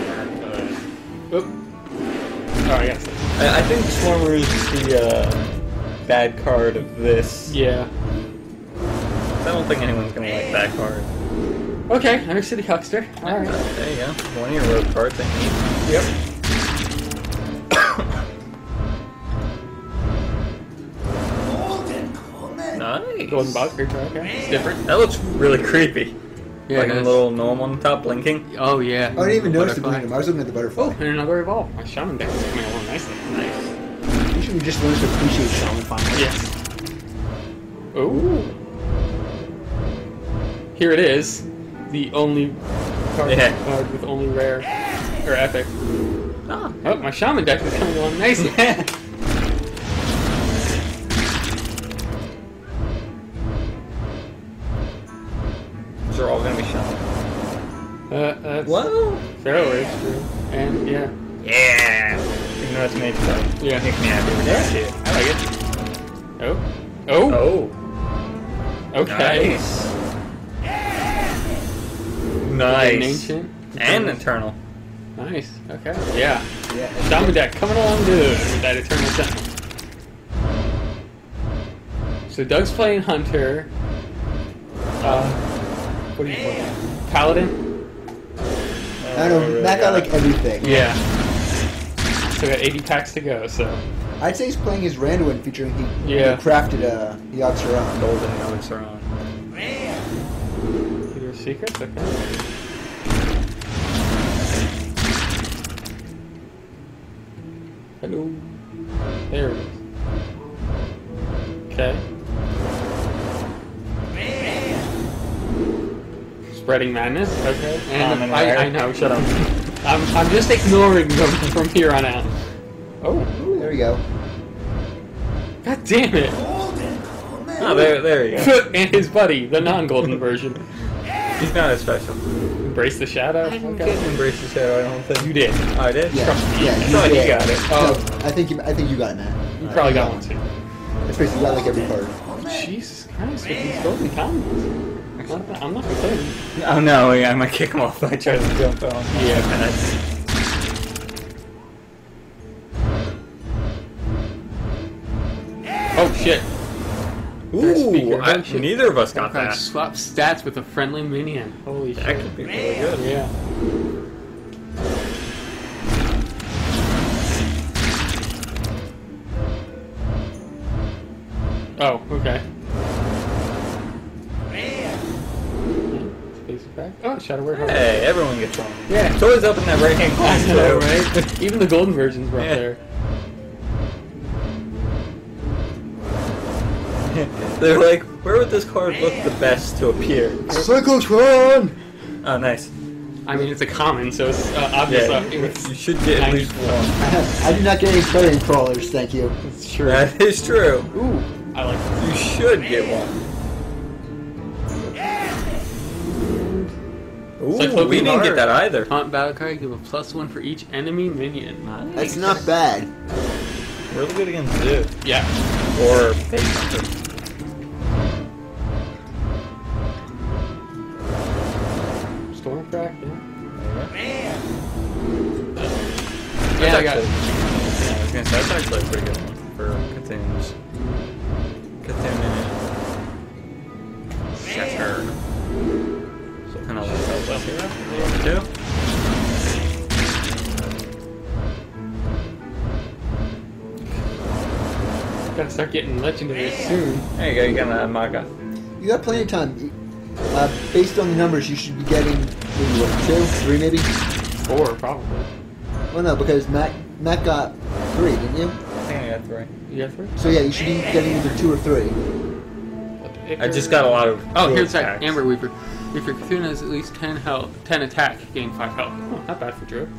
Oop. Oh, I guess. I, I think Swarmer is the uh, bad card of this. Yeah. I don't think anyone's gonna like that card. Okay, Undercity Huckster. All right. There you go. One of your road cards I need. Yep. Nice. Golden Bug. Okay. It's different. That looks really creepy. Yeah, like a little gnome on the top blinking. Oh yeah. I didn't even notice the Butterfly. I was looking at the butterfly. Oh, and another evolve. My shaman deck is coming along nicely. Nice. You should just learn to appreciate Shaman finally. Yes. Ooh. Here it is. The only card, Yeah. card with only rare or epic. Ah. Oh, my shaman deck is coming along nicely. (laughs) These are all gonna be shown. uh, that's Whoa. fairly true. And yeah. Yeah. Even though it's made for Yeah. make me happy with that shit. I like it. Oh. Oh. Oh. okay. Nice. An Nice. ancient. And eternal. Nice. Okay. Yeah. Yeah. Shaman deck coming along good with that Eternal Sentinel. So Doug's playing Hunter. Uh, what do you call it? Paladin? I don't know. Matt got like everything. Yeah. So we got 80 packs to go, so. I'd say he's playing his Randuin featuring he, Yeah. he crafted uh, the Oxeron. golden notes are on. Your secrets? Okay. Hello. There it is. Okay. Spreading madness. Okay. And Common I. I know. Shut up. I'm, I'm just ignoring them (laughs) from here on out. Oh. There we go. God damn it. Oh, there, there you go. (laughs) and his buddy, the non-golden version. He's not as special. Embrace the shadow. I didn't Okay. get embrace the shadow. I don't think You did. Oh, I did. Yeah, yeah, I you thought did. he got it. Oh. No, I think you, I think you got it, Matt. You probably got one too. It's basically you got like every card. Jesus Christ, with these golden combos. I'm not- I'm not complaining. Oh no, yeah, I might kick him off if I try to jump on. Yeah. That's, Oh shit! There's speaker. ooh, I, neither of us got I that. swap stats with a friendly minion. Holy That shit! could be really good. Yeah. Oh, okay. Space back. Oh, Shadow Warrior. Hey, everyone gets one. Yeah. It's always up in that (laughs) right hand corner, right? Even the golden versions were Yeah. up there. They're like, where would this card look the best to appear? Psych-o-Tron! Oh, nice. I mean, it's a common, so it's uh, obvious. Yeah, uh, you should get at least one. (laughs) I did not get any credit crawlers, thank you. It's true. That is true. Ooh, I like this. You should get one. Ooh, Cyclopian we didn't get that either. Taunt battle card, give a plus one for each enemy minion. That's not bad. Really good against Zoo. Yeah. Or Face That's Yeah, I got actually- Yeah, I was gonna say, that's actually a pretty good one for C'Thun's. C'Thun. Shatter. So kind of like that here. Two. Gotta start getting legendaries soon. There you go, you got a Maga. You got plenty of time. Uh, based on the numbers, you should be getting maybe what, two, three, maybe. Four, probably. Well, no, because Matt Matt got three, didn't you? I think I got three. You got three? So yeah, you should be getting either two or three. I just got a lot of. Oh, cool here's that. Amber Weaver. If your C'Thun has at least 10 health, 10 attack, gain 5 health. Oh, not bad for Drew.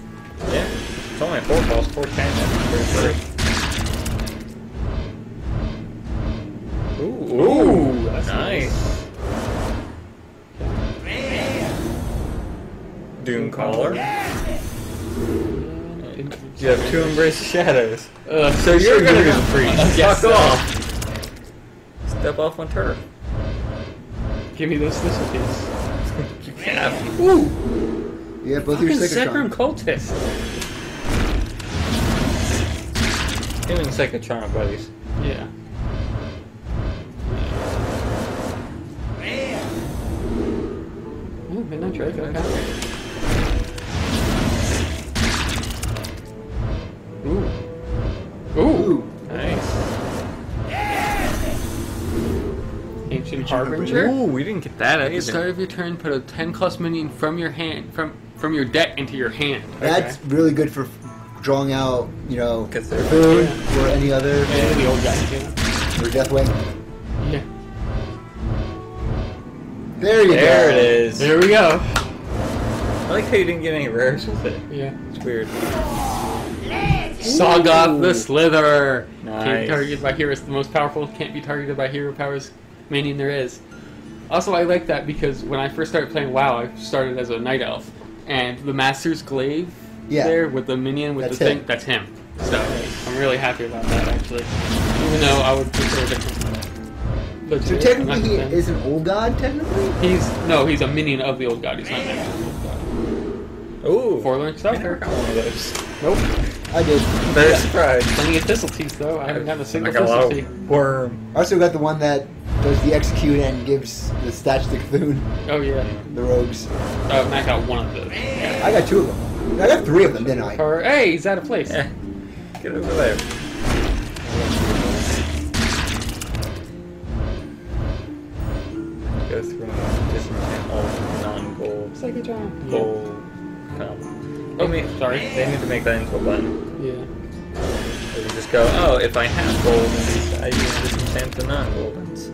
Yeah. It's only a four cost, four ten. That's pretty free. Ooh, Ooh, that's nice. Doom Doom caller. You have two Embrace the Shadows. Uh, So you're gonna go free. I Fuck so. off. Step off on turf. Give me those specialties. (laughs) You can't have. Ooh! Yeah, both of your Fucking Zekrom Cyclotron. cultist. Him and Psych-o-Tron buddies. Yeah. Man! Ooh, Midnight Drake, okay. Ancient Harbinger. Ooh, we didn't get that At the either. start of your turn, put a 10 cost minion from your hand, from from your deck into your hand. That's really good for drawing out, you know, Because they're food or any other Yeah, the old guys, yeah. or Deathwing. Yeah. There you go. There it is. There we go. I like how you didn't get any rares with it. Yeah. It's weird. Soggoth the Slither. Nice. Can't be Nice. targeted by heroes. The most powerful can't be targeted by hero powers minion there is. Also, I like that because when I first started playing WoW, I started as a night elf, and the Master's Glaive Yeah. there with the minion with That's the thing, that's him. So I'm really happy about that actually. Even though I would prefer a different. But So yeah, technically, he not- is an old god. Technically, He's no, he's a minion of the old god. He's not an actual old god. Ooh. Four-link I never sucker. got one of those. Nope. I did. Very surprised. Plenty of thistle teeth though. I haven't gotten a single got thistle teeth. of worm. I also got the one that does the execute and gives the stats to C'Thun, Oh yeah. the rogues. Uh, Matt got one of those. I got two of them. I got three of them, didn't I? Or hey, he's out of place. Yeah. Get over there. Go through and disenchant all non-gold, Psychic John. gold. Oh, I mean, sorry. They need to make that into a button. Yeah. Or you just go, oh, if I have gold, then I use disenchant the non-gold ones.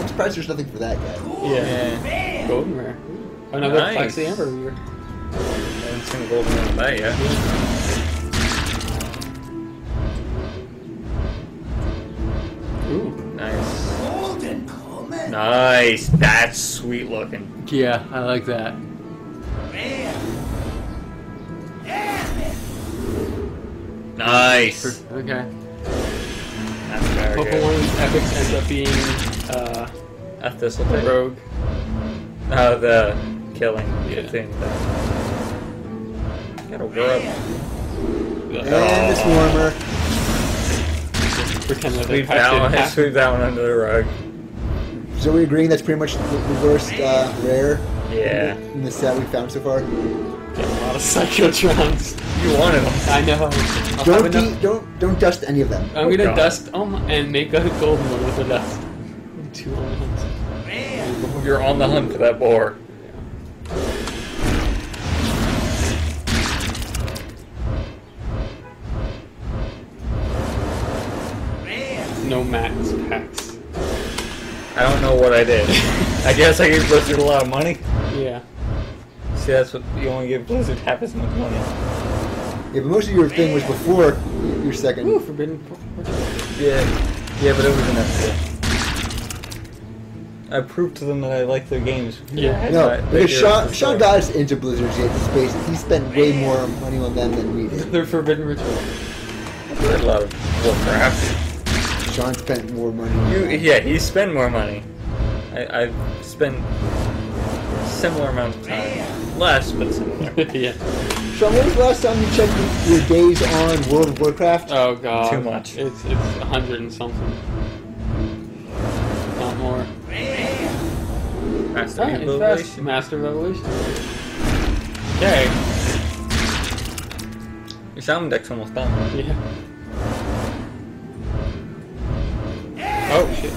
I'm surprised there's nothing for that guy. Yeah. Yeah. Golden rare. Oh, Another Nice. nice. the Amber Weaver. I haven't seen a golden one of that yet. Ooh. Nice. Golden Coleman. Nice. That's sweet looking. Yeah, I like that. Man. Nice. Okay. That's very what if good. one of these epics ends up being uh, A thistle a tape. rogue? Oh, the killing Yeah. thing. Gotta grub. And the warmer. Pretend that Sweep that that one. (laughs) happen. Sweep that one under the rug. So we agreeing that's pretty much the, the worst uh, rare Yeah. in the set we found so far. Get a lot of Psych-o-Trons. You wanted them. I know. I'll Don't enough- de- don't don't dust any of them. I'm gonna God. dust them and make a golden one with the dust. Two on the hunt. You're on the hunt for that boar. No max packs. I don't know what I did. I guess I gave Blizzard a lot of money. Yeah. See, that's what you only give Blizzard half as much money. Yeah, but most of your thing was before your second. Ooh, forbidden. Yeah, yeah, but it was an episode. I proved to them that I like their games. Yeah. No, because you're- Sean, Sean got us into Blizzard's Yet Space. He spent way more money on them than we did. They're forbidden ritual. I played a lot of Warcraft. Sean spent more money. on You, them. yeah, he spent more money. I, I've spent similar amount of time, less but similar. (laughs) yeah. Sean, when was the last time you checked your days on World of Warcraft? Oh god. Too much. It's it's a hundred and something. Not more. Master it's. Revelation. Master Revelation. Okay. Your sound deck's almost done. Yeah. Oh shit.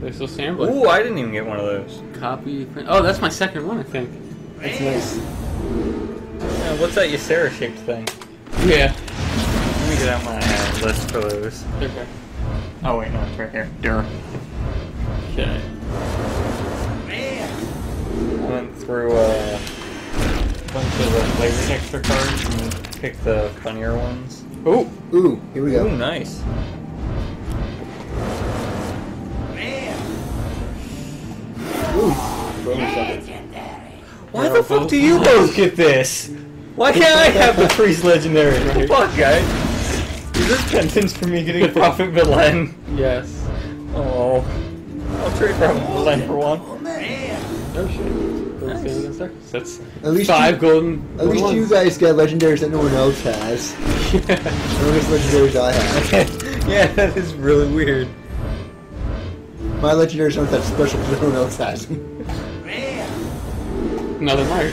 They're still sampling. Ooh, I didn't even get one of those. Copy. Print. Oh, that's my second one, I think. That's nice. Yeah, what's that Ysera shaped thing? Yeah. Let me get out my uh, list for those. Okay. Oh wait, no, it's right here. Dur. Okay. I went through uh, a bunch of the flavor texture cards and picked the funnier ones. Oh. Ooh, here we Ooh, go. nice. Ooh. Why the fuck do you both get this? Why can't I have the freeze legendary? What (laughs) the fuck, guys? Is this penance for me getting a Prophet Velen? Yes. Oh. I'll trade Prophet Velen for one. Oh shit. Nice. Nice. That's At least five you- golden. At least you guys get legendaries that no one else has. No one gets legendaries I have. (laughs) yeah, that is really weird. My legendaries aren't that special because no one else has them. Another Mire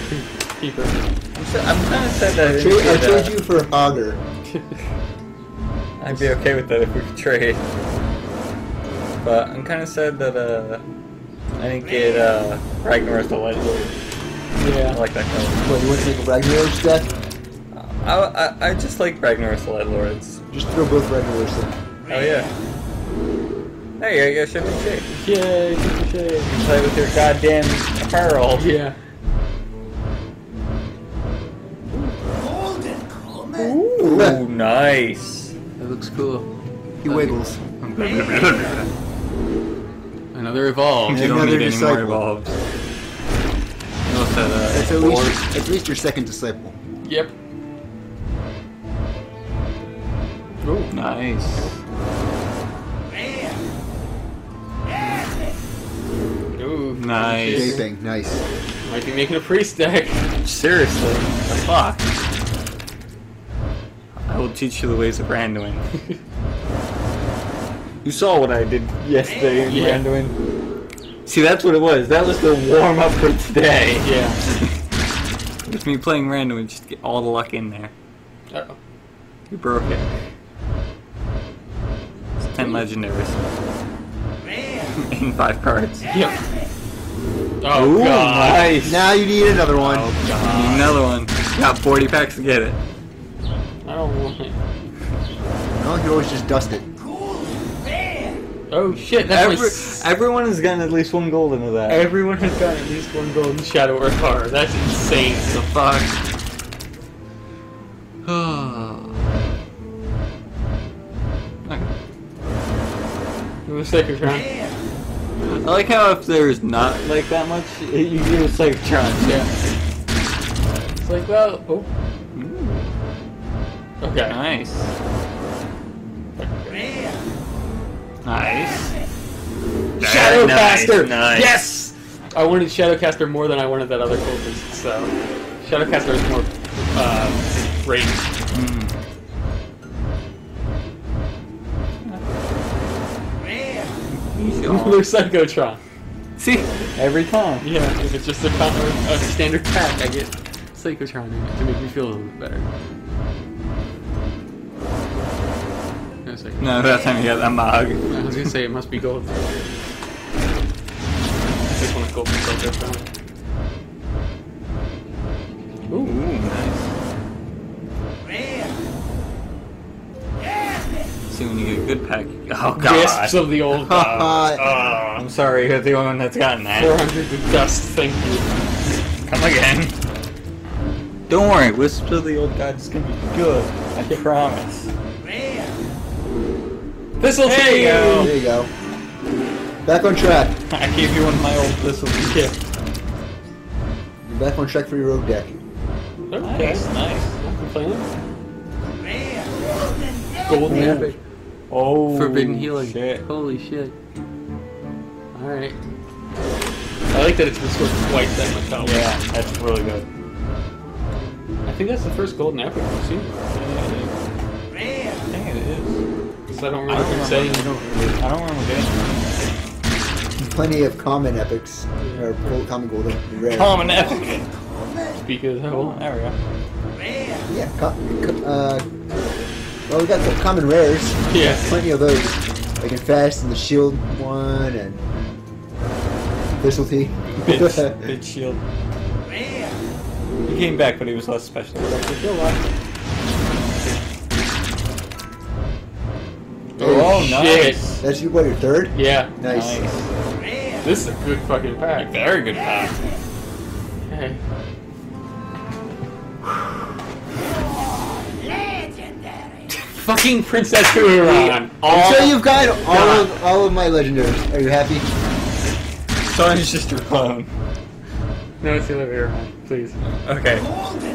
Keeper. I'm, so, I'm kind of sad that I Trade, didn't I'll trade uh, you for Hogger. I'd be okay with that if we could trade. But I'm kind of sad that uh, I didn't get uh, Ragnaros the Light Lord. I like that card. What, you want to make a Ragnaros deck? I, I, I just like Ragnaros the Light Lords. Just throw both Ragnaros in. Oh yeah. Hey, you got shift and shape. Yay, Keeper Shade. You can play with your goddamn apparel. Yeah. Golden Ooh, nice. That looks cool. He wiggles. (laughs) Another evolve. You don't need any more evolves. That's uh, at least, that's at least your second disciple. Yep. Nice. Ooh. Nice. Gaping, nice. Might be making a priest deck. Seriously, the fuck? I will teach you the ways of Randuin. (laughs) you saw what I did yesterday in Yeah. Randuin. See, that's what it was. That was the warm up for today. Yeah. Just me playing Randuin just get all the luck in there. Uh-oh. You broke it. It's ten legendaries. (laughs) in five cards. Yep. Oh Ooh, god. nice. Now you need another one. Oh, need another one. Got 40 packs to get it. I don't want it. No, you can always just dust it. Oh shit, that's Every, s- everyone has gotten at least one gold into that. Everyone has gotten at least one golden shadow or card. That's insane. the fuck? (sighs) It was second round. (sighs) I like how if there's not like that much, you get a Psych-o-Tron. Yeah. It's like, well, oh. Okay. Nice. Nice. Shadowcaster! Nice. Yes! I wanted Shadowcaster more than I wanted that other cultist, so Shadowcaster is more uh, range. Or Psych-o-Tron. See, every time. Yeah, if it's just a, con- a standard pack, I get Psych-o-Tron in to make me feel a little bit better. No, that time you got that mug. I was gonna say it must be gold. I just want to go for Psych-o-Tron. Ooh, nice. See when you get a good pack. (laughs) Oh god. Wisps of the old (laughs) gods. Oh, I'm sorry, you're the only one that's gotten that. 400 of dust, thank you. Come again. Don't worry, Wisps of the Old Gods is gonna be good. I can promise. This'll There take you go. There you go. Back on track. I gave you one of my old whistles. Yeah. You're back on track for your rogue deck. Okay. Nice, nice. Not complaining. Golden Ooh. epic. Oh, Forbidden healing. Shit. Holy shit. Alright. I like that it's restored twice that much health. Yeah, that's really good. I think that's the first golden epic I've seen. I think it is. I don't remember him saying. I don't remember getting Plenty of common epics. Or common golden. Rare. common epic. speak of the hell. there we go. Yeah. Co- co- uh, well, we got some common rares. Yeah. Plenty of those. Like Infest and the Shield one and Specialty. Bitch, (laughs) bitch shield. Man! He came back, but he was less special. Oh, shit. nice. That's you, what, your third? Yeah. Nice. Nice. This is a good fucking pack. Very good pack. Okay. Fucking Princess Huhuran. I'm you've got all of, all of my legendaries. Are you happy? Son's just your clone. No, it's the other way around, please. Okay.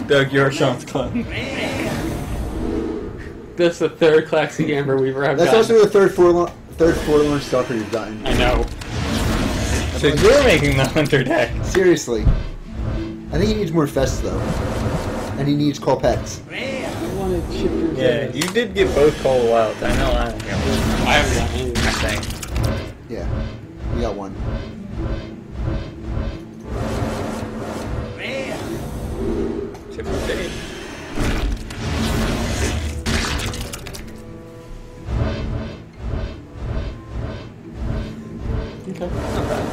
Doug, you're Sean's clone. That's the third classic Amber Weaver I've That's gotten. also the third forlorn, third forlorn stalker you've gotten. I know. So you're making the hunter deck. Seriously. I think he needs more fests though. And he needs call pets. I wanted shifters. Yeah, you did get both Call Wilds. I know I don't get one. I haven't gotten any. I think. Yeah. You got one. Chip and Dave. Okay. Not bad.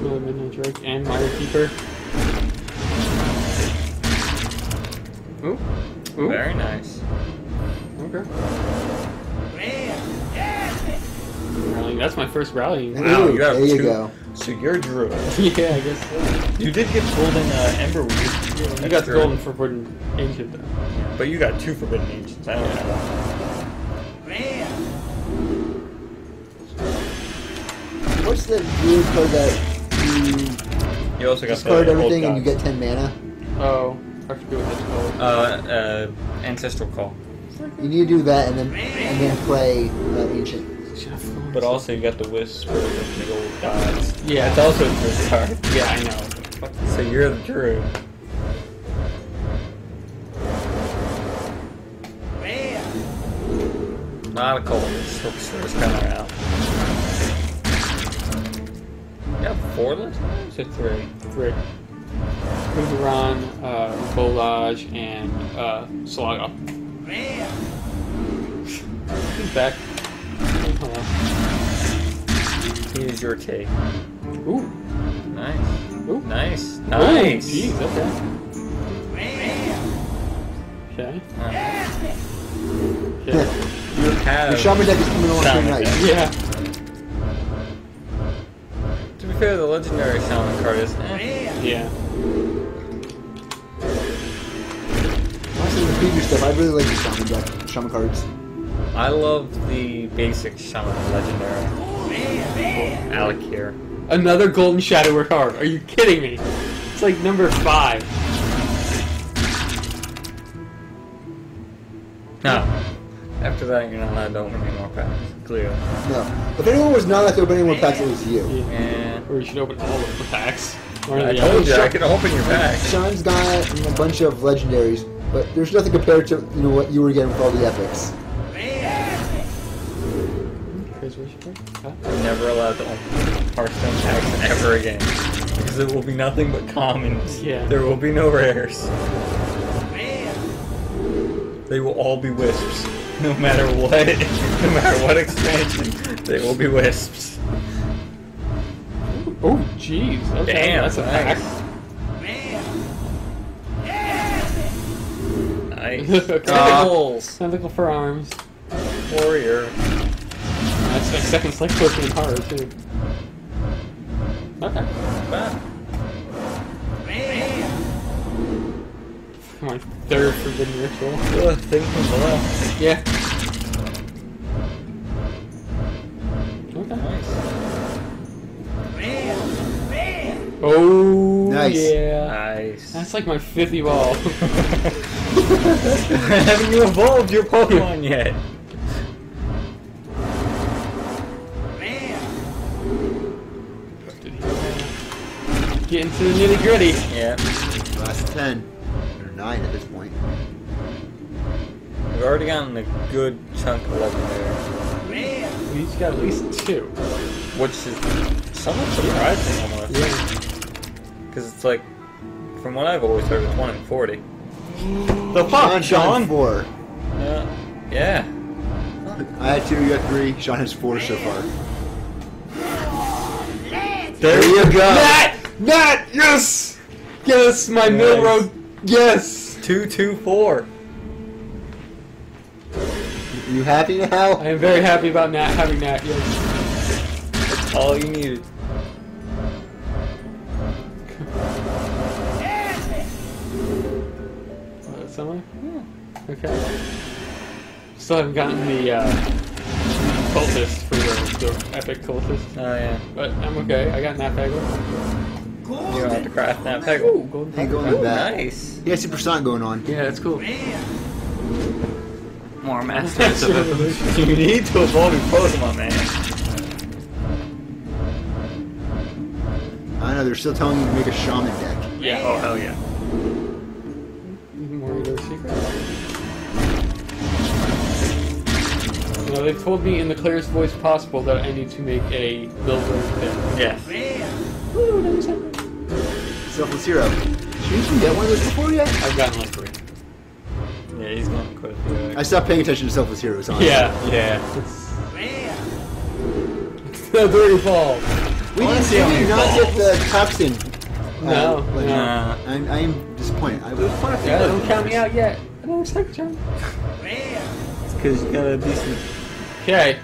Another Midnight Drake and Mire Keeper. Ooh. Ooh. Very nice. Okay. Rallying. That's my first rally. Wow, Ooh, you have there you two. go. So you're Druid. (laughs) yeah, I guess so. You did get golden uh, Ember Weave. I got the golden forbidden ancient though. But you got two Forbidden Ancients. I don't know. What's the weird card that you You also got discard the everything and you get 10 mana? Oh, I forget what that's called. Uh, uh, Ancestral Call. You need to do that and then and then play uh, Ancient. But also you got the Whisper of the Old Gods. Yeah. It's also a Druid card. Yeah, I know. So you're the Druid. Not a cold. Sorcerer's coming out. You have four legendaries or three? Three. Kuberon, uh, Volazj, and uh, Soggoth. He's back. Hello. Here's your take. Ooh. Nice. Ooh. Nice. Nice. Jeez, okay. Okay. Uh, Okay. You have. Your Shaman deck is coming along pretty nice. Yeah. To be fair, the legendary Shaman card is. Eh. Yeah. Honestly, the previous stuff, I really like the Shaman deck, Shaman cards. I love the basic Shaman legendary. Al'Akir. Another Golden Shadower card. Are you kidding me? It's like number five. No. After that, you're not allowed to open any more packs. Clearly. No. If anyone was not allowed to open any more packs, it was you. Yeah. Or you should open all of the packs. Or I the told you I Sean- could open your pack. Sean's got a bunch of legendaries, but there's nothing compared to you know what you were getting with all the epics. Chris, where's your? Huh? I'm never allowed to open Hearthstone packs ever again. Because it will be nothing but commons. Yeah. There will be no rares. Man. They will all be wisps. No matter what, (laughs) no matter what expansion, they will be wisps. Oh, jeez. Okay, Damn, that's a pack. Nice. Okay. Tentacles. (laughs) Tentacle for arms. Warrior. That's my second select potion in horror, too. Okay. Ah, My third forbidden ritual. ugh, thing from below. Yeah. Okay. Oh, Nice. yeah. Nice. That's like my fifth evolve. (laughs) (laughs) Haven't you evolved your Pokemon yet? Get into the nitty gritty. Yeah. Last ten or nine at this point. We've already gotten a good chunk of legendary. Man. We each got at least two. Which is somewhat surprising almost. Yeah. Because it's like, from what I've always heard, it's 1 in 40. The fuck, Sean's got four. Yeah. Yeah. I had two, you had three. Sean has four so far. There you go. Nat! Nat! Yes! Yes, my mill road. Yes! 224. You happy now? I am very happy about Nat having Nat. Yes. That's all you needed. Uh, somewhere? Yeah. Okay. Still haven't gotten the uh, cultist for the, the epic cultist, Oh, yeah. but I'm okay. I got Nat Pagle. You don't have to craft that Ooh, peggle. golden Ain't going Peggle. with that. Nice. He has Super Sonic going on. Yeah, that's cool. Man. More (laughs) masters of evolution. You need to evolve your Pokemon, man. I know they're still telling you to make a shaman deck. Yeah. Oh, hell yeah. More of those secrets. You know, they've told me in the clearest voice possible that I need to make a builder thing. Yeah. Selfless Hero. Did you even get one of those before yet? I've gotten like three. Yeah, he's going quite a few. I stopped paying attention to Selfless Heroes, honestly. Yeah. Yeah. It's... the three fall. We didn't, see we didn't get balls. the Toxin. No, uh, legend. no. Nah. I'm, I am disappointed. I was quite a few Yeah, don't count me out yet. I don't expect you. It's because you got a decent. Okay.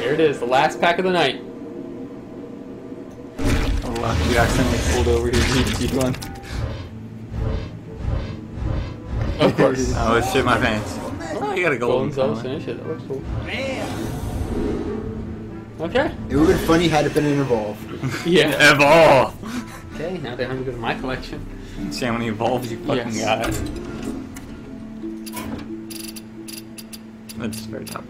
Here it is, the last pack of the night. Oh, wow. You accidentally pulled over your DG one. Of course. (laughs) Oh, shit my pants. Oh, you got a Golden golden Zelda color. finish it. That looks cool. Okay. It would have been funny had it been an Evolve. (laughs) Yeah. Evolve! Okay, now they have to go to my collection. See how many evolves you fucking Yes. got. That's very tough.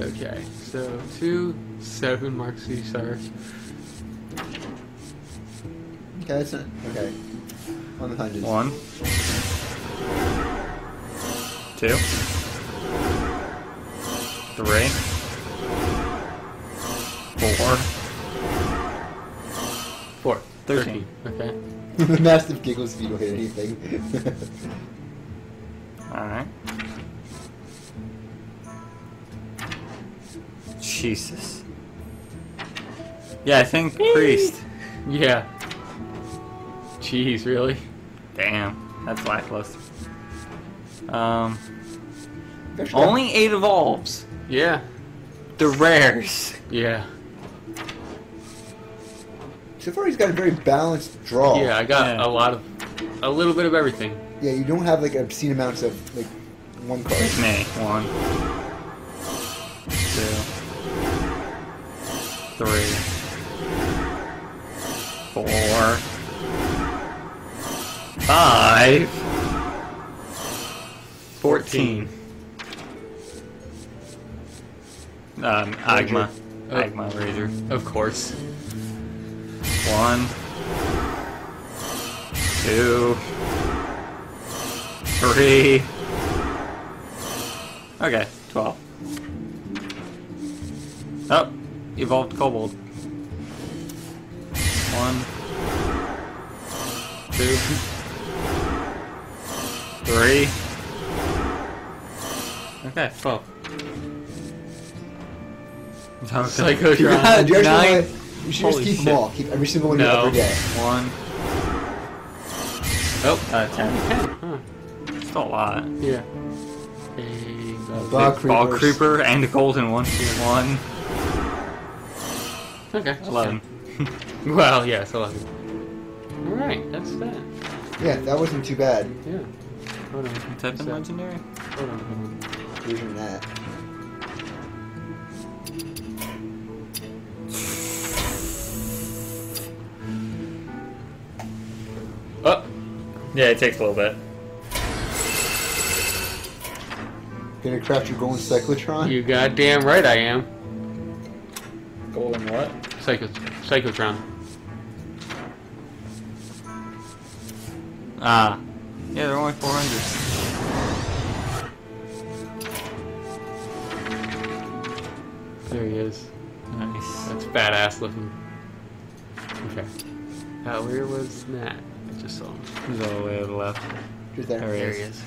Okay, so two, seven marks Caesar. Okay, that's not. Okay. On the hundreds. One. Two. Three. Four. Four. Thirteen. Okay. the (laughs) massive giggles if you don't hit anything. (laughs) Alright. Jesus. Yeah, I think priest. Yeah. Jeez, really? Damn, that's lackluster. Um, only eight evolves. Yeah. The rares. Yeah. So far, he's got a very balanced draw. Yeah, I got Yeah. a lot of, a little bit of everything. Yeah, you don't have like obscene amounts of like one card. Me. one, two, three, four, five, fourteen. Two. Three. Four. Fourteen. Um, Am'gam. Am'gam Rager. Of course. One. Two. Three. Okay, twelve. Oh, evolved kobold. One. Two. Three. Okay, twelve. Psych-o-Tron. Yeah, do you actually Nine. Know? You should Holy just keep shit. them all. Keep every single one you No. ever get. One. Oh. Uh, ten. Huh. Still a lot. Yeah. A Bog Ball creepers. creeper and a golden one. One. Okay. Eleven. (laughs) Well, yes, eleven. All right, that's that. Yeah, that wasn't too bad. Yeah. Hold on. Type in So- legendary. Hold on. Hold on. Even that. Oh, Yeah, it takes a little bit. Gonna craft your golden Psych-o-Tron? you goddamn right I am. Golden what? Psycho, Psych-o-Tron. Ah. Yeah, they're only 400. There he is. Nice. That's badass looking. Okay. Uh, where was Matt? I just saw him. He's all the way to the left. Just there. There he There is. he is.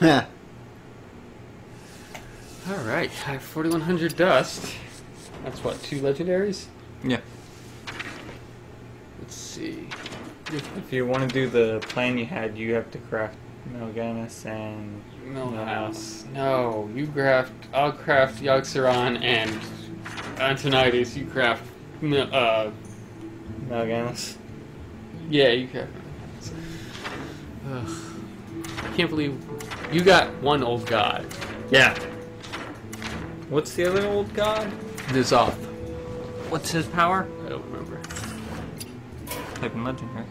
Yeah. All right, I have 4100 dust. That's what, two legendaries? Yeah. Let's see. If you want to do the plan you had, you have to craft Mal'Ganis and Millhouse. No, you craft. I'll craft Yogg-Saron and Antonidas. You craft. Mil- Uh, Mal'Ganis. yeah, you can. Ugh. I can't believe you got one old god. Yeah. What's the other old god? N'Zoth. What's his power? I don't remember. Type in legendary.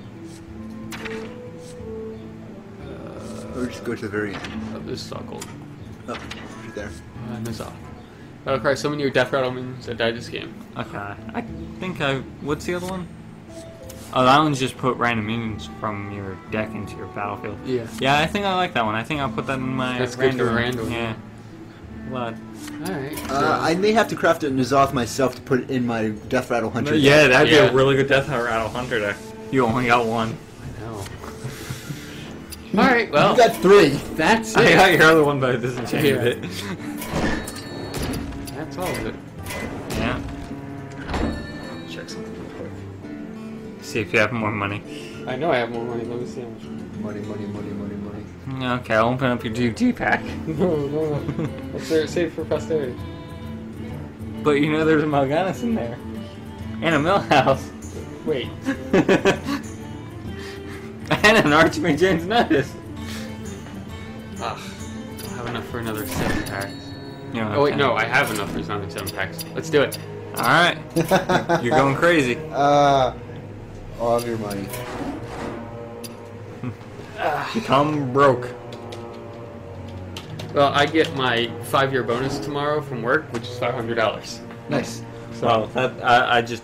Or just go to the very end. Oh, this is all gold. Oh, right there. Uh, N'Zoth. Oh, Christ, summon your death rattle minions that died this game. Okay. I think I. What's the other one? Oh, that one's just put random minions from your deck into your battlefield. Yeah. Yeah, I think I like that one. I think I'll put that in my That's good for random. random. Yeah. But Alright. Uh, I may have to craft a N'Zoth myself to put in my Death Rattle Hunter. yeah, that'd Yeah. be a really good Death Rattle Hunter deck. You only got one. I know. (laughs) Alright, well, You got three. that's it. I got your other one, but it doesn't change Yeah. it. That's all of it. Yeah. See if you have more money. I know I have more money. Let me see how much. Money, money, money, money, money. Okay, I'll open up your GG pack. (laughs) No, no, no. Let's save- save for posterity. But you know there's a Mal'Ganis in there. And a Millhouse. Wait. (laughs) and an Archmage James Antonidas. Ugh. Don't have enough for another seven packs. You know, Oh wait, no, I have enough for another seven packs. Let's do it. Alright. (laughs) You're going crazy. Uh, all of your money. Become broke. Well, I get my five-year bonus tomorrow from work, which is five hundred dollars. Nice. So that I, I just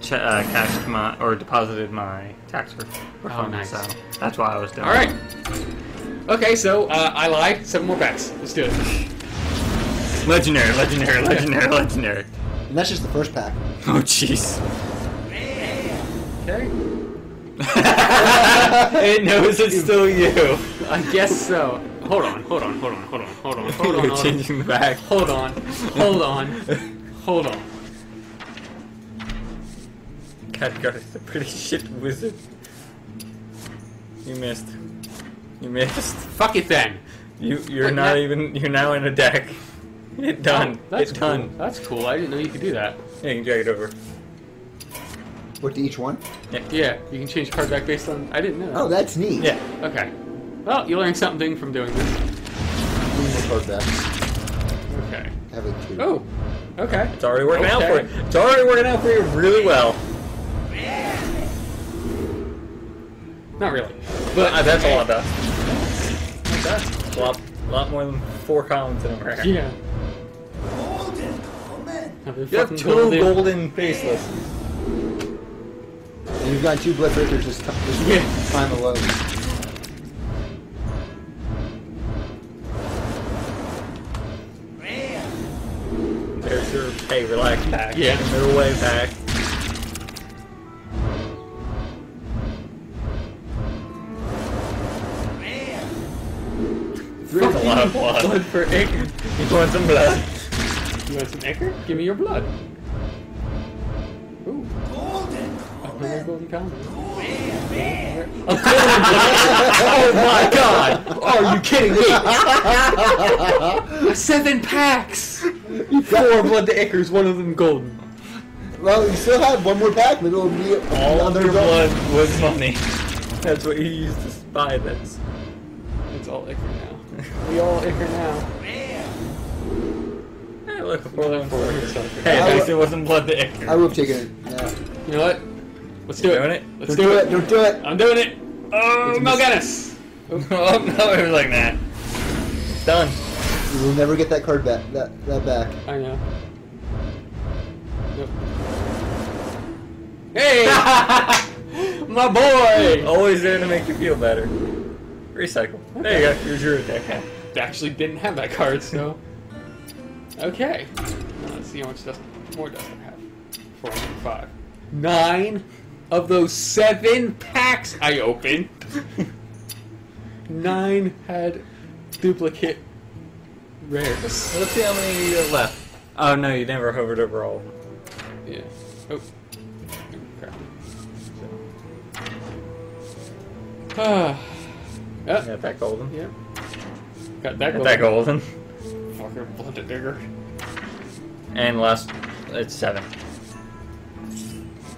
che- uh, cashed my or deposited my tax re- refund. Oh, nice. So that's why I was doing. All right. Okay, so uh, I lied. Seven more packs. Let's do it. Legendary, legendary, (laughs) legendary, legendary. And that's just the first pack. Oh jeez. Okay. (laughs) it knows it's still you. I guess so. Hold on, hold on, hold on, hold on, hold on, hold on. You're hold changing the bag. Hold on, hold on, hold on. Khadgar is a pretty shit wizard. You missed. You missed. Fuck it then. You you're not that- even you're now in a deck. (laughs) It done. Oh, that's it cool. done. That's cool. I didn't know you could do that. Yeah, you can drag it over. What to each one? Yeah, you can change card back based on. I didn't know. Oh, that's neat. Yeah. Okay. Well, you learned something from doing this. Three more card backs. Okay. Have like two. Oh. Okay. It's already working out for Okay. you. It's already working out for you really well. Not really. But uh, that's a lot of dust. That's A lot, a lot more than four columns in a rare. Yeah. Golden common. You have two golden- golden faceless. And you've got two blood breakers this time, this Yeah. time alone. Rare. There's your hey relax pack. Yeah. Middle way pack. Rare. That's a lot of blood. blood for acre. You want some blood? You want some Ichor? Give me your blood. Another common. golden common. Rare. Rare. oh my god! Are you kidding me? Seven packs! Four blood to Ichors, one of them golden. Well, you still have one more pack. Maybe it'll be All of another gold. blood was money. That's what you used to buy this. It's all Ichor now. We all Ichor now. Rare. Hey, look, four Blood one for four. Hey, I at least it wasn't blood to Ichor. I would have taken it. Yeah. You know what? Let's do it. Doing it? Let's Don't do, do it. it. Don't do it. I'm doing it. Oh, Mal'Ganis. (laughs) oh no, it was like that. Done. You will never get that card back. That that back. I know. Nope. (laughs) Hey, my boy. Always there to make you feel better. Recycle. There you go. Here's your attack. Actually, didn't have that card, so. Okay. Now Let's see how much dust, more dust I have. Four hundred five. Nine of those seven packs I opened. Nine had duplicate rares. Let's see how many you have left. Oh no, you never hovered over all. Yeah. Oh. Crap. Ah. Yeah, (sighs) Yeah. that golden. Yeah. Got that Got that golden. Fucking blooded digger. And last, it's seven.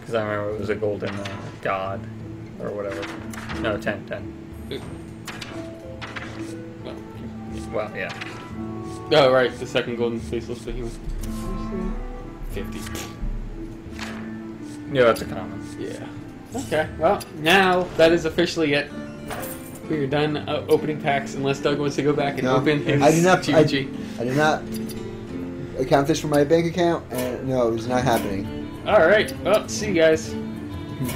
Because I remember it was a golden uh, god or whatever. No, ten, ten. Oh. Well, yeah. oh, right. The second golden faceless behemoth. Fifty. Yeah, that's a common. Yeah. Okay. Well, now that is officially it. We're done uh, opening packs unless Doug wants to go back and No, open his I do not. I, GG. I did not account this for my bank account, and no, it was not happening. All right. Well, see you guys.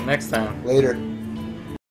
Next time. Later.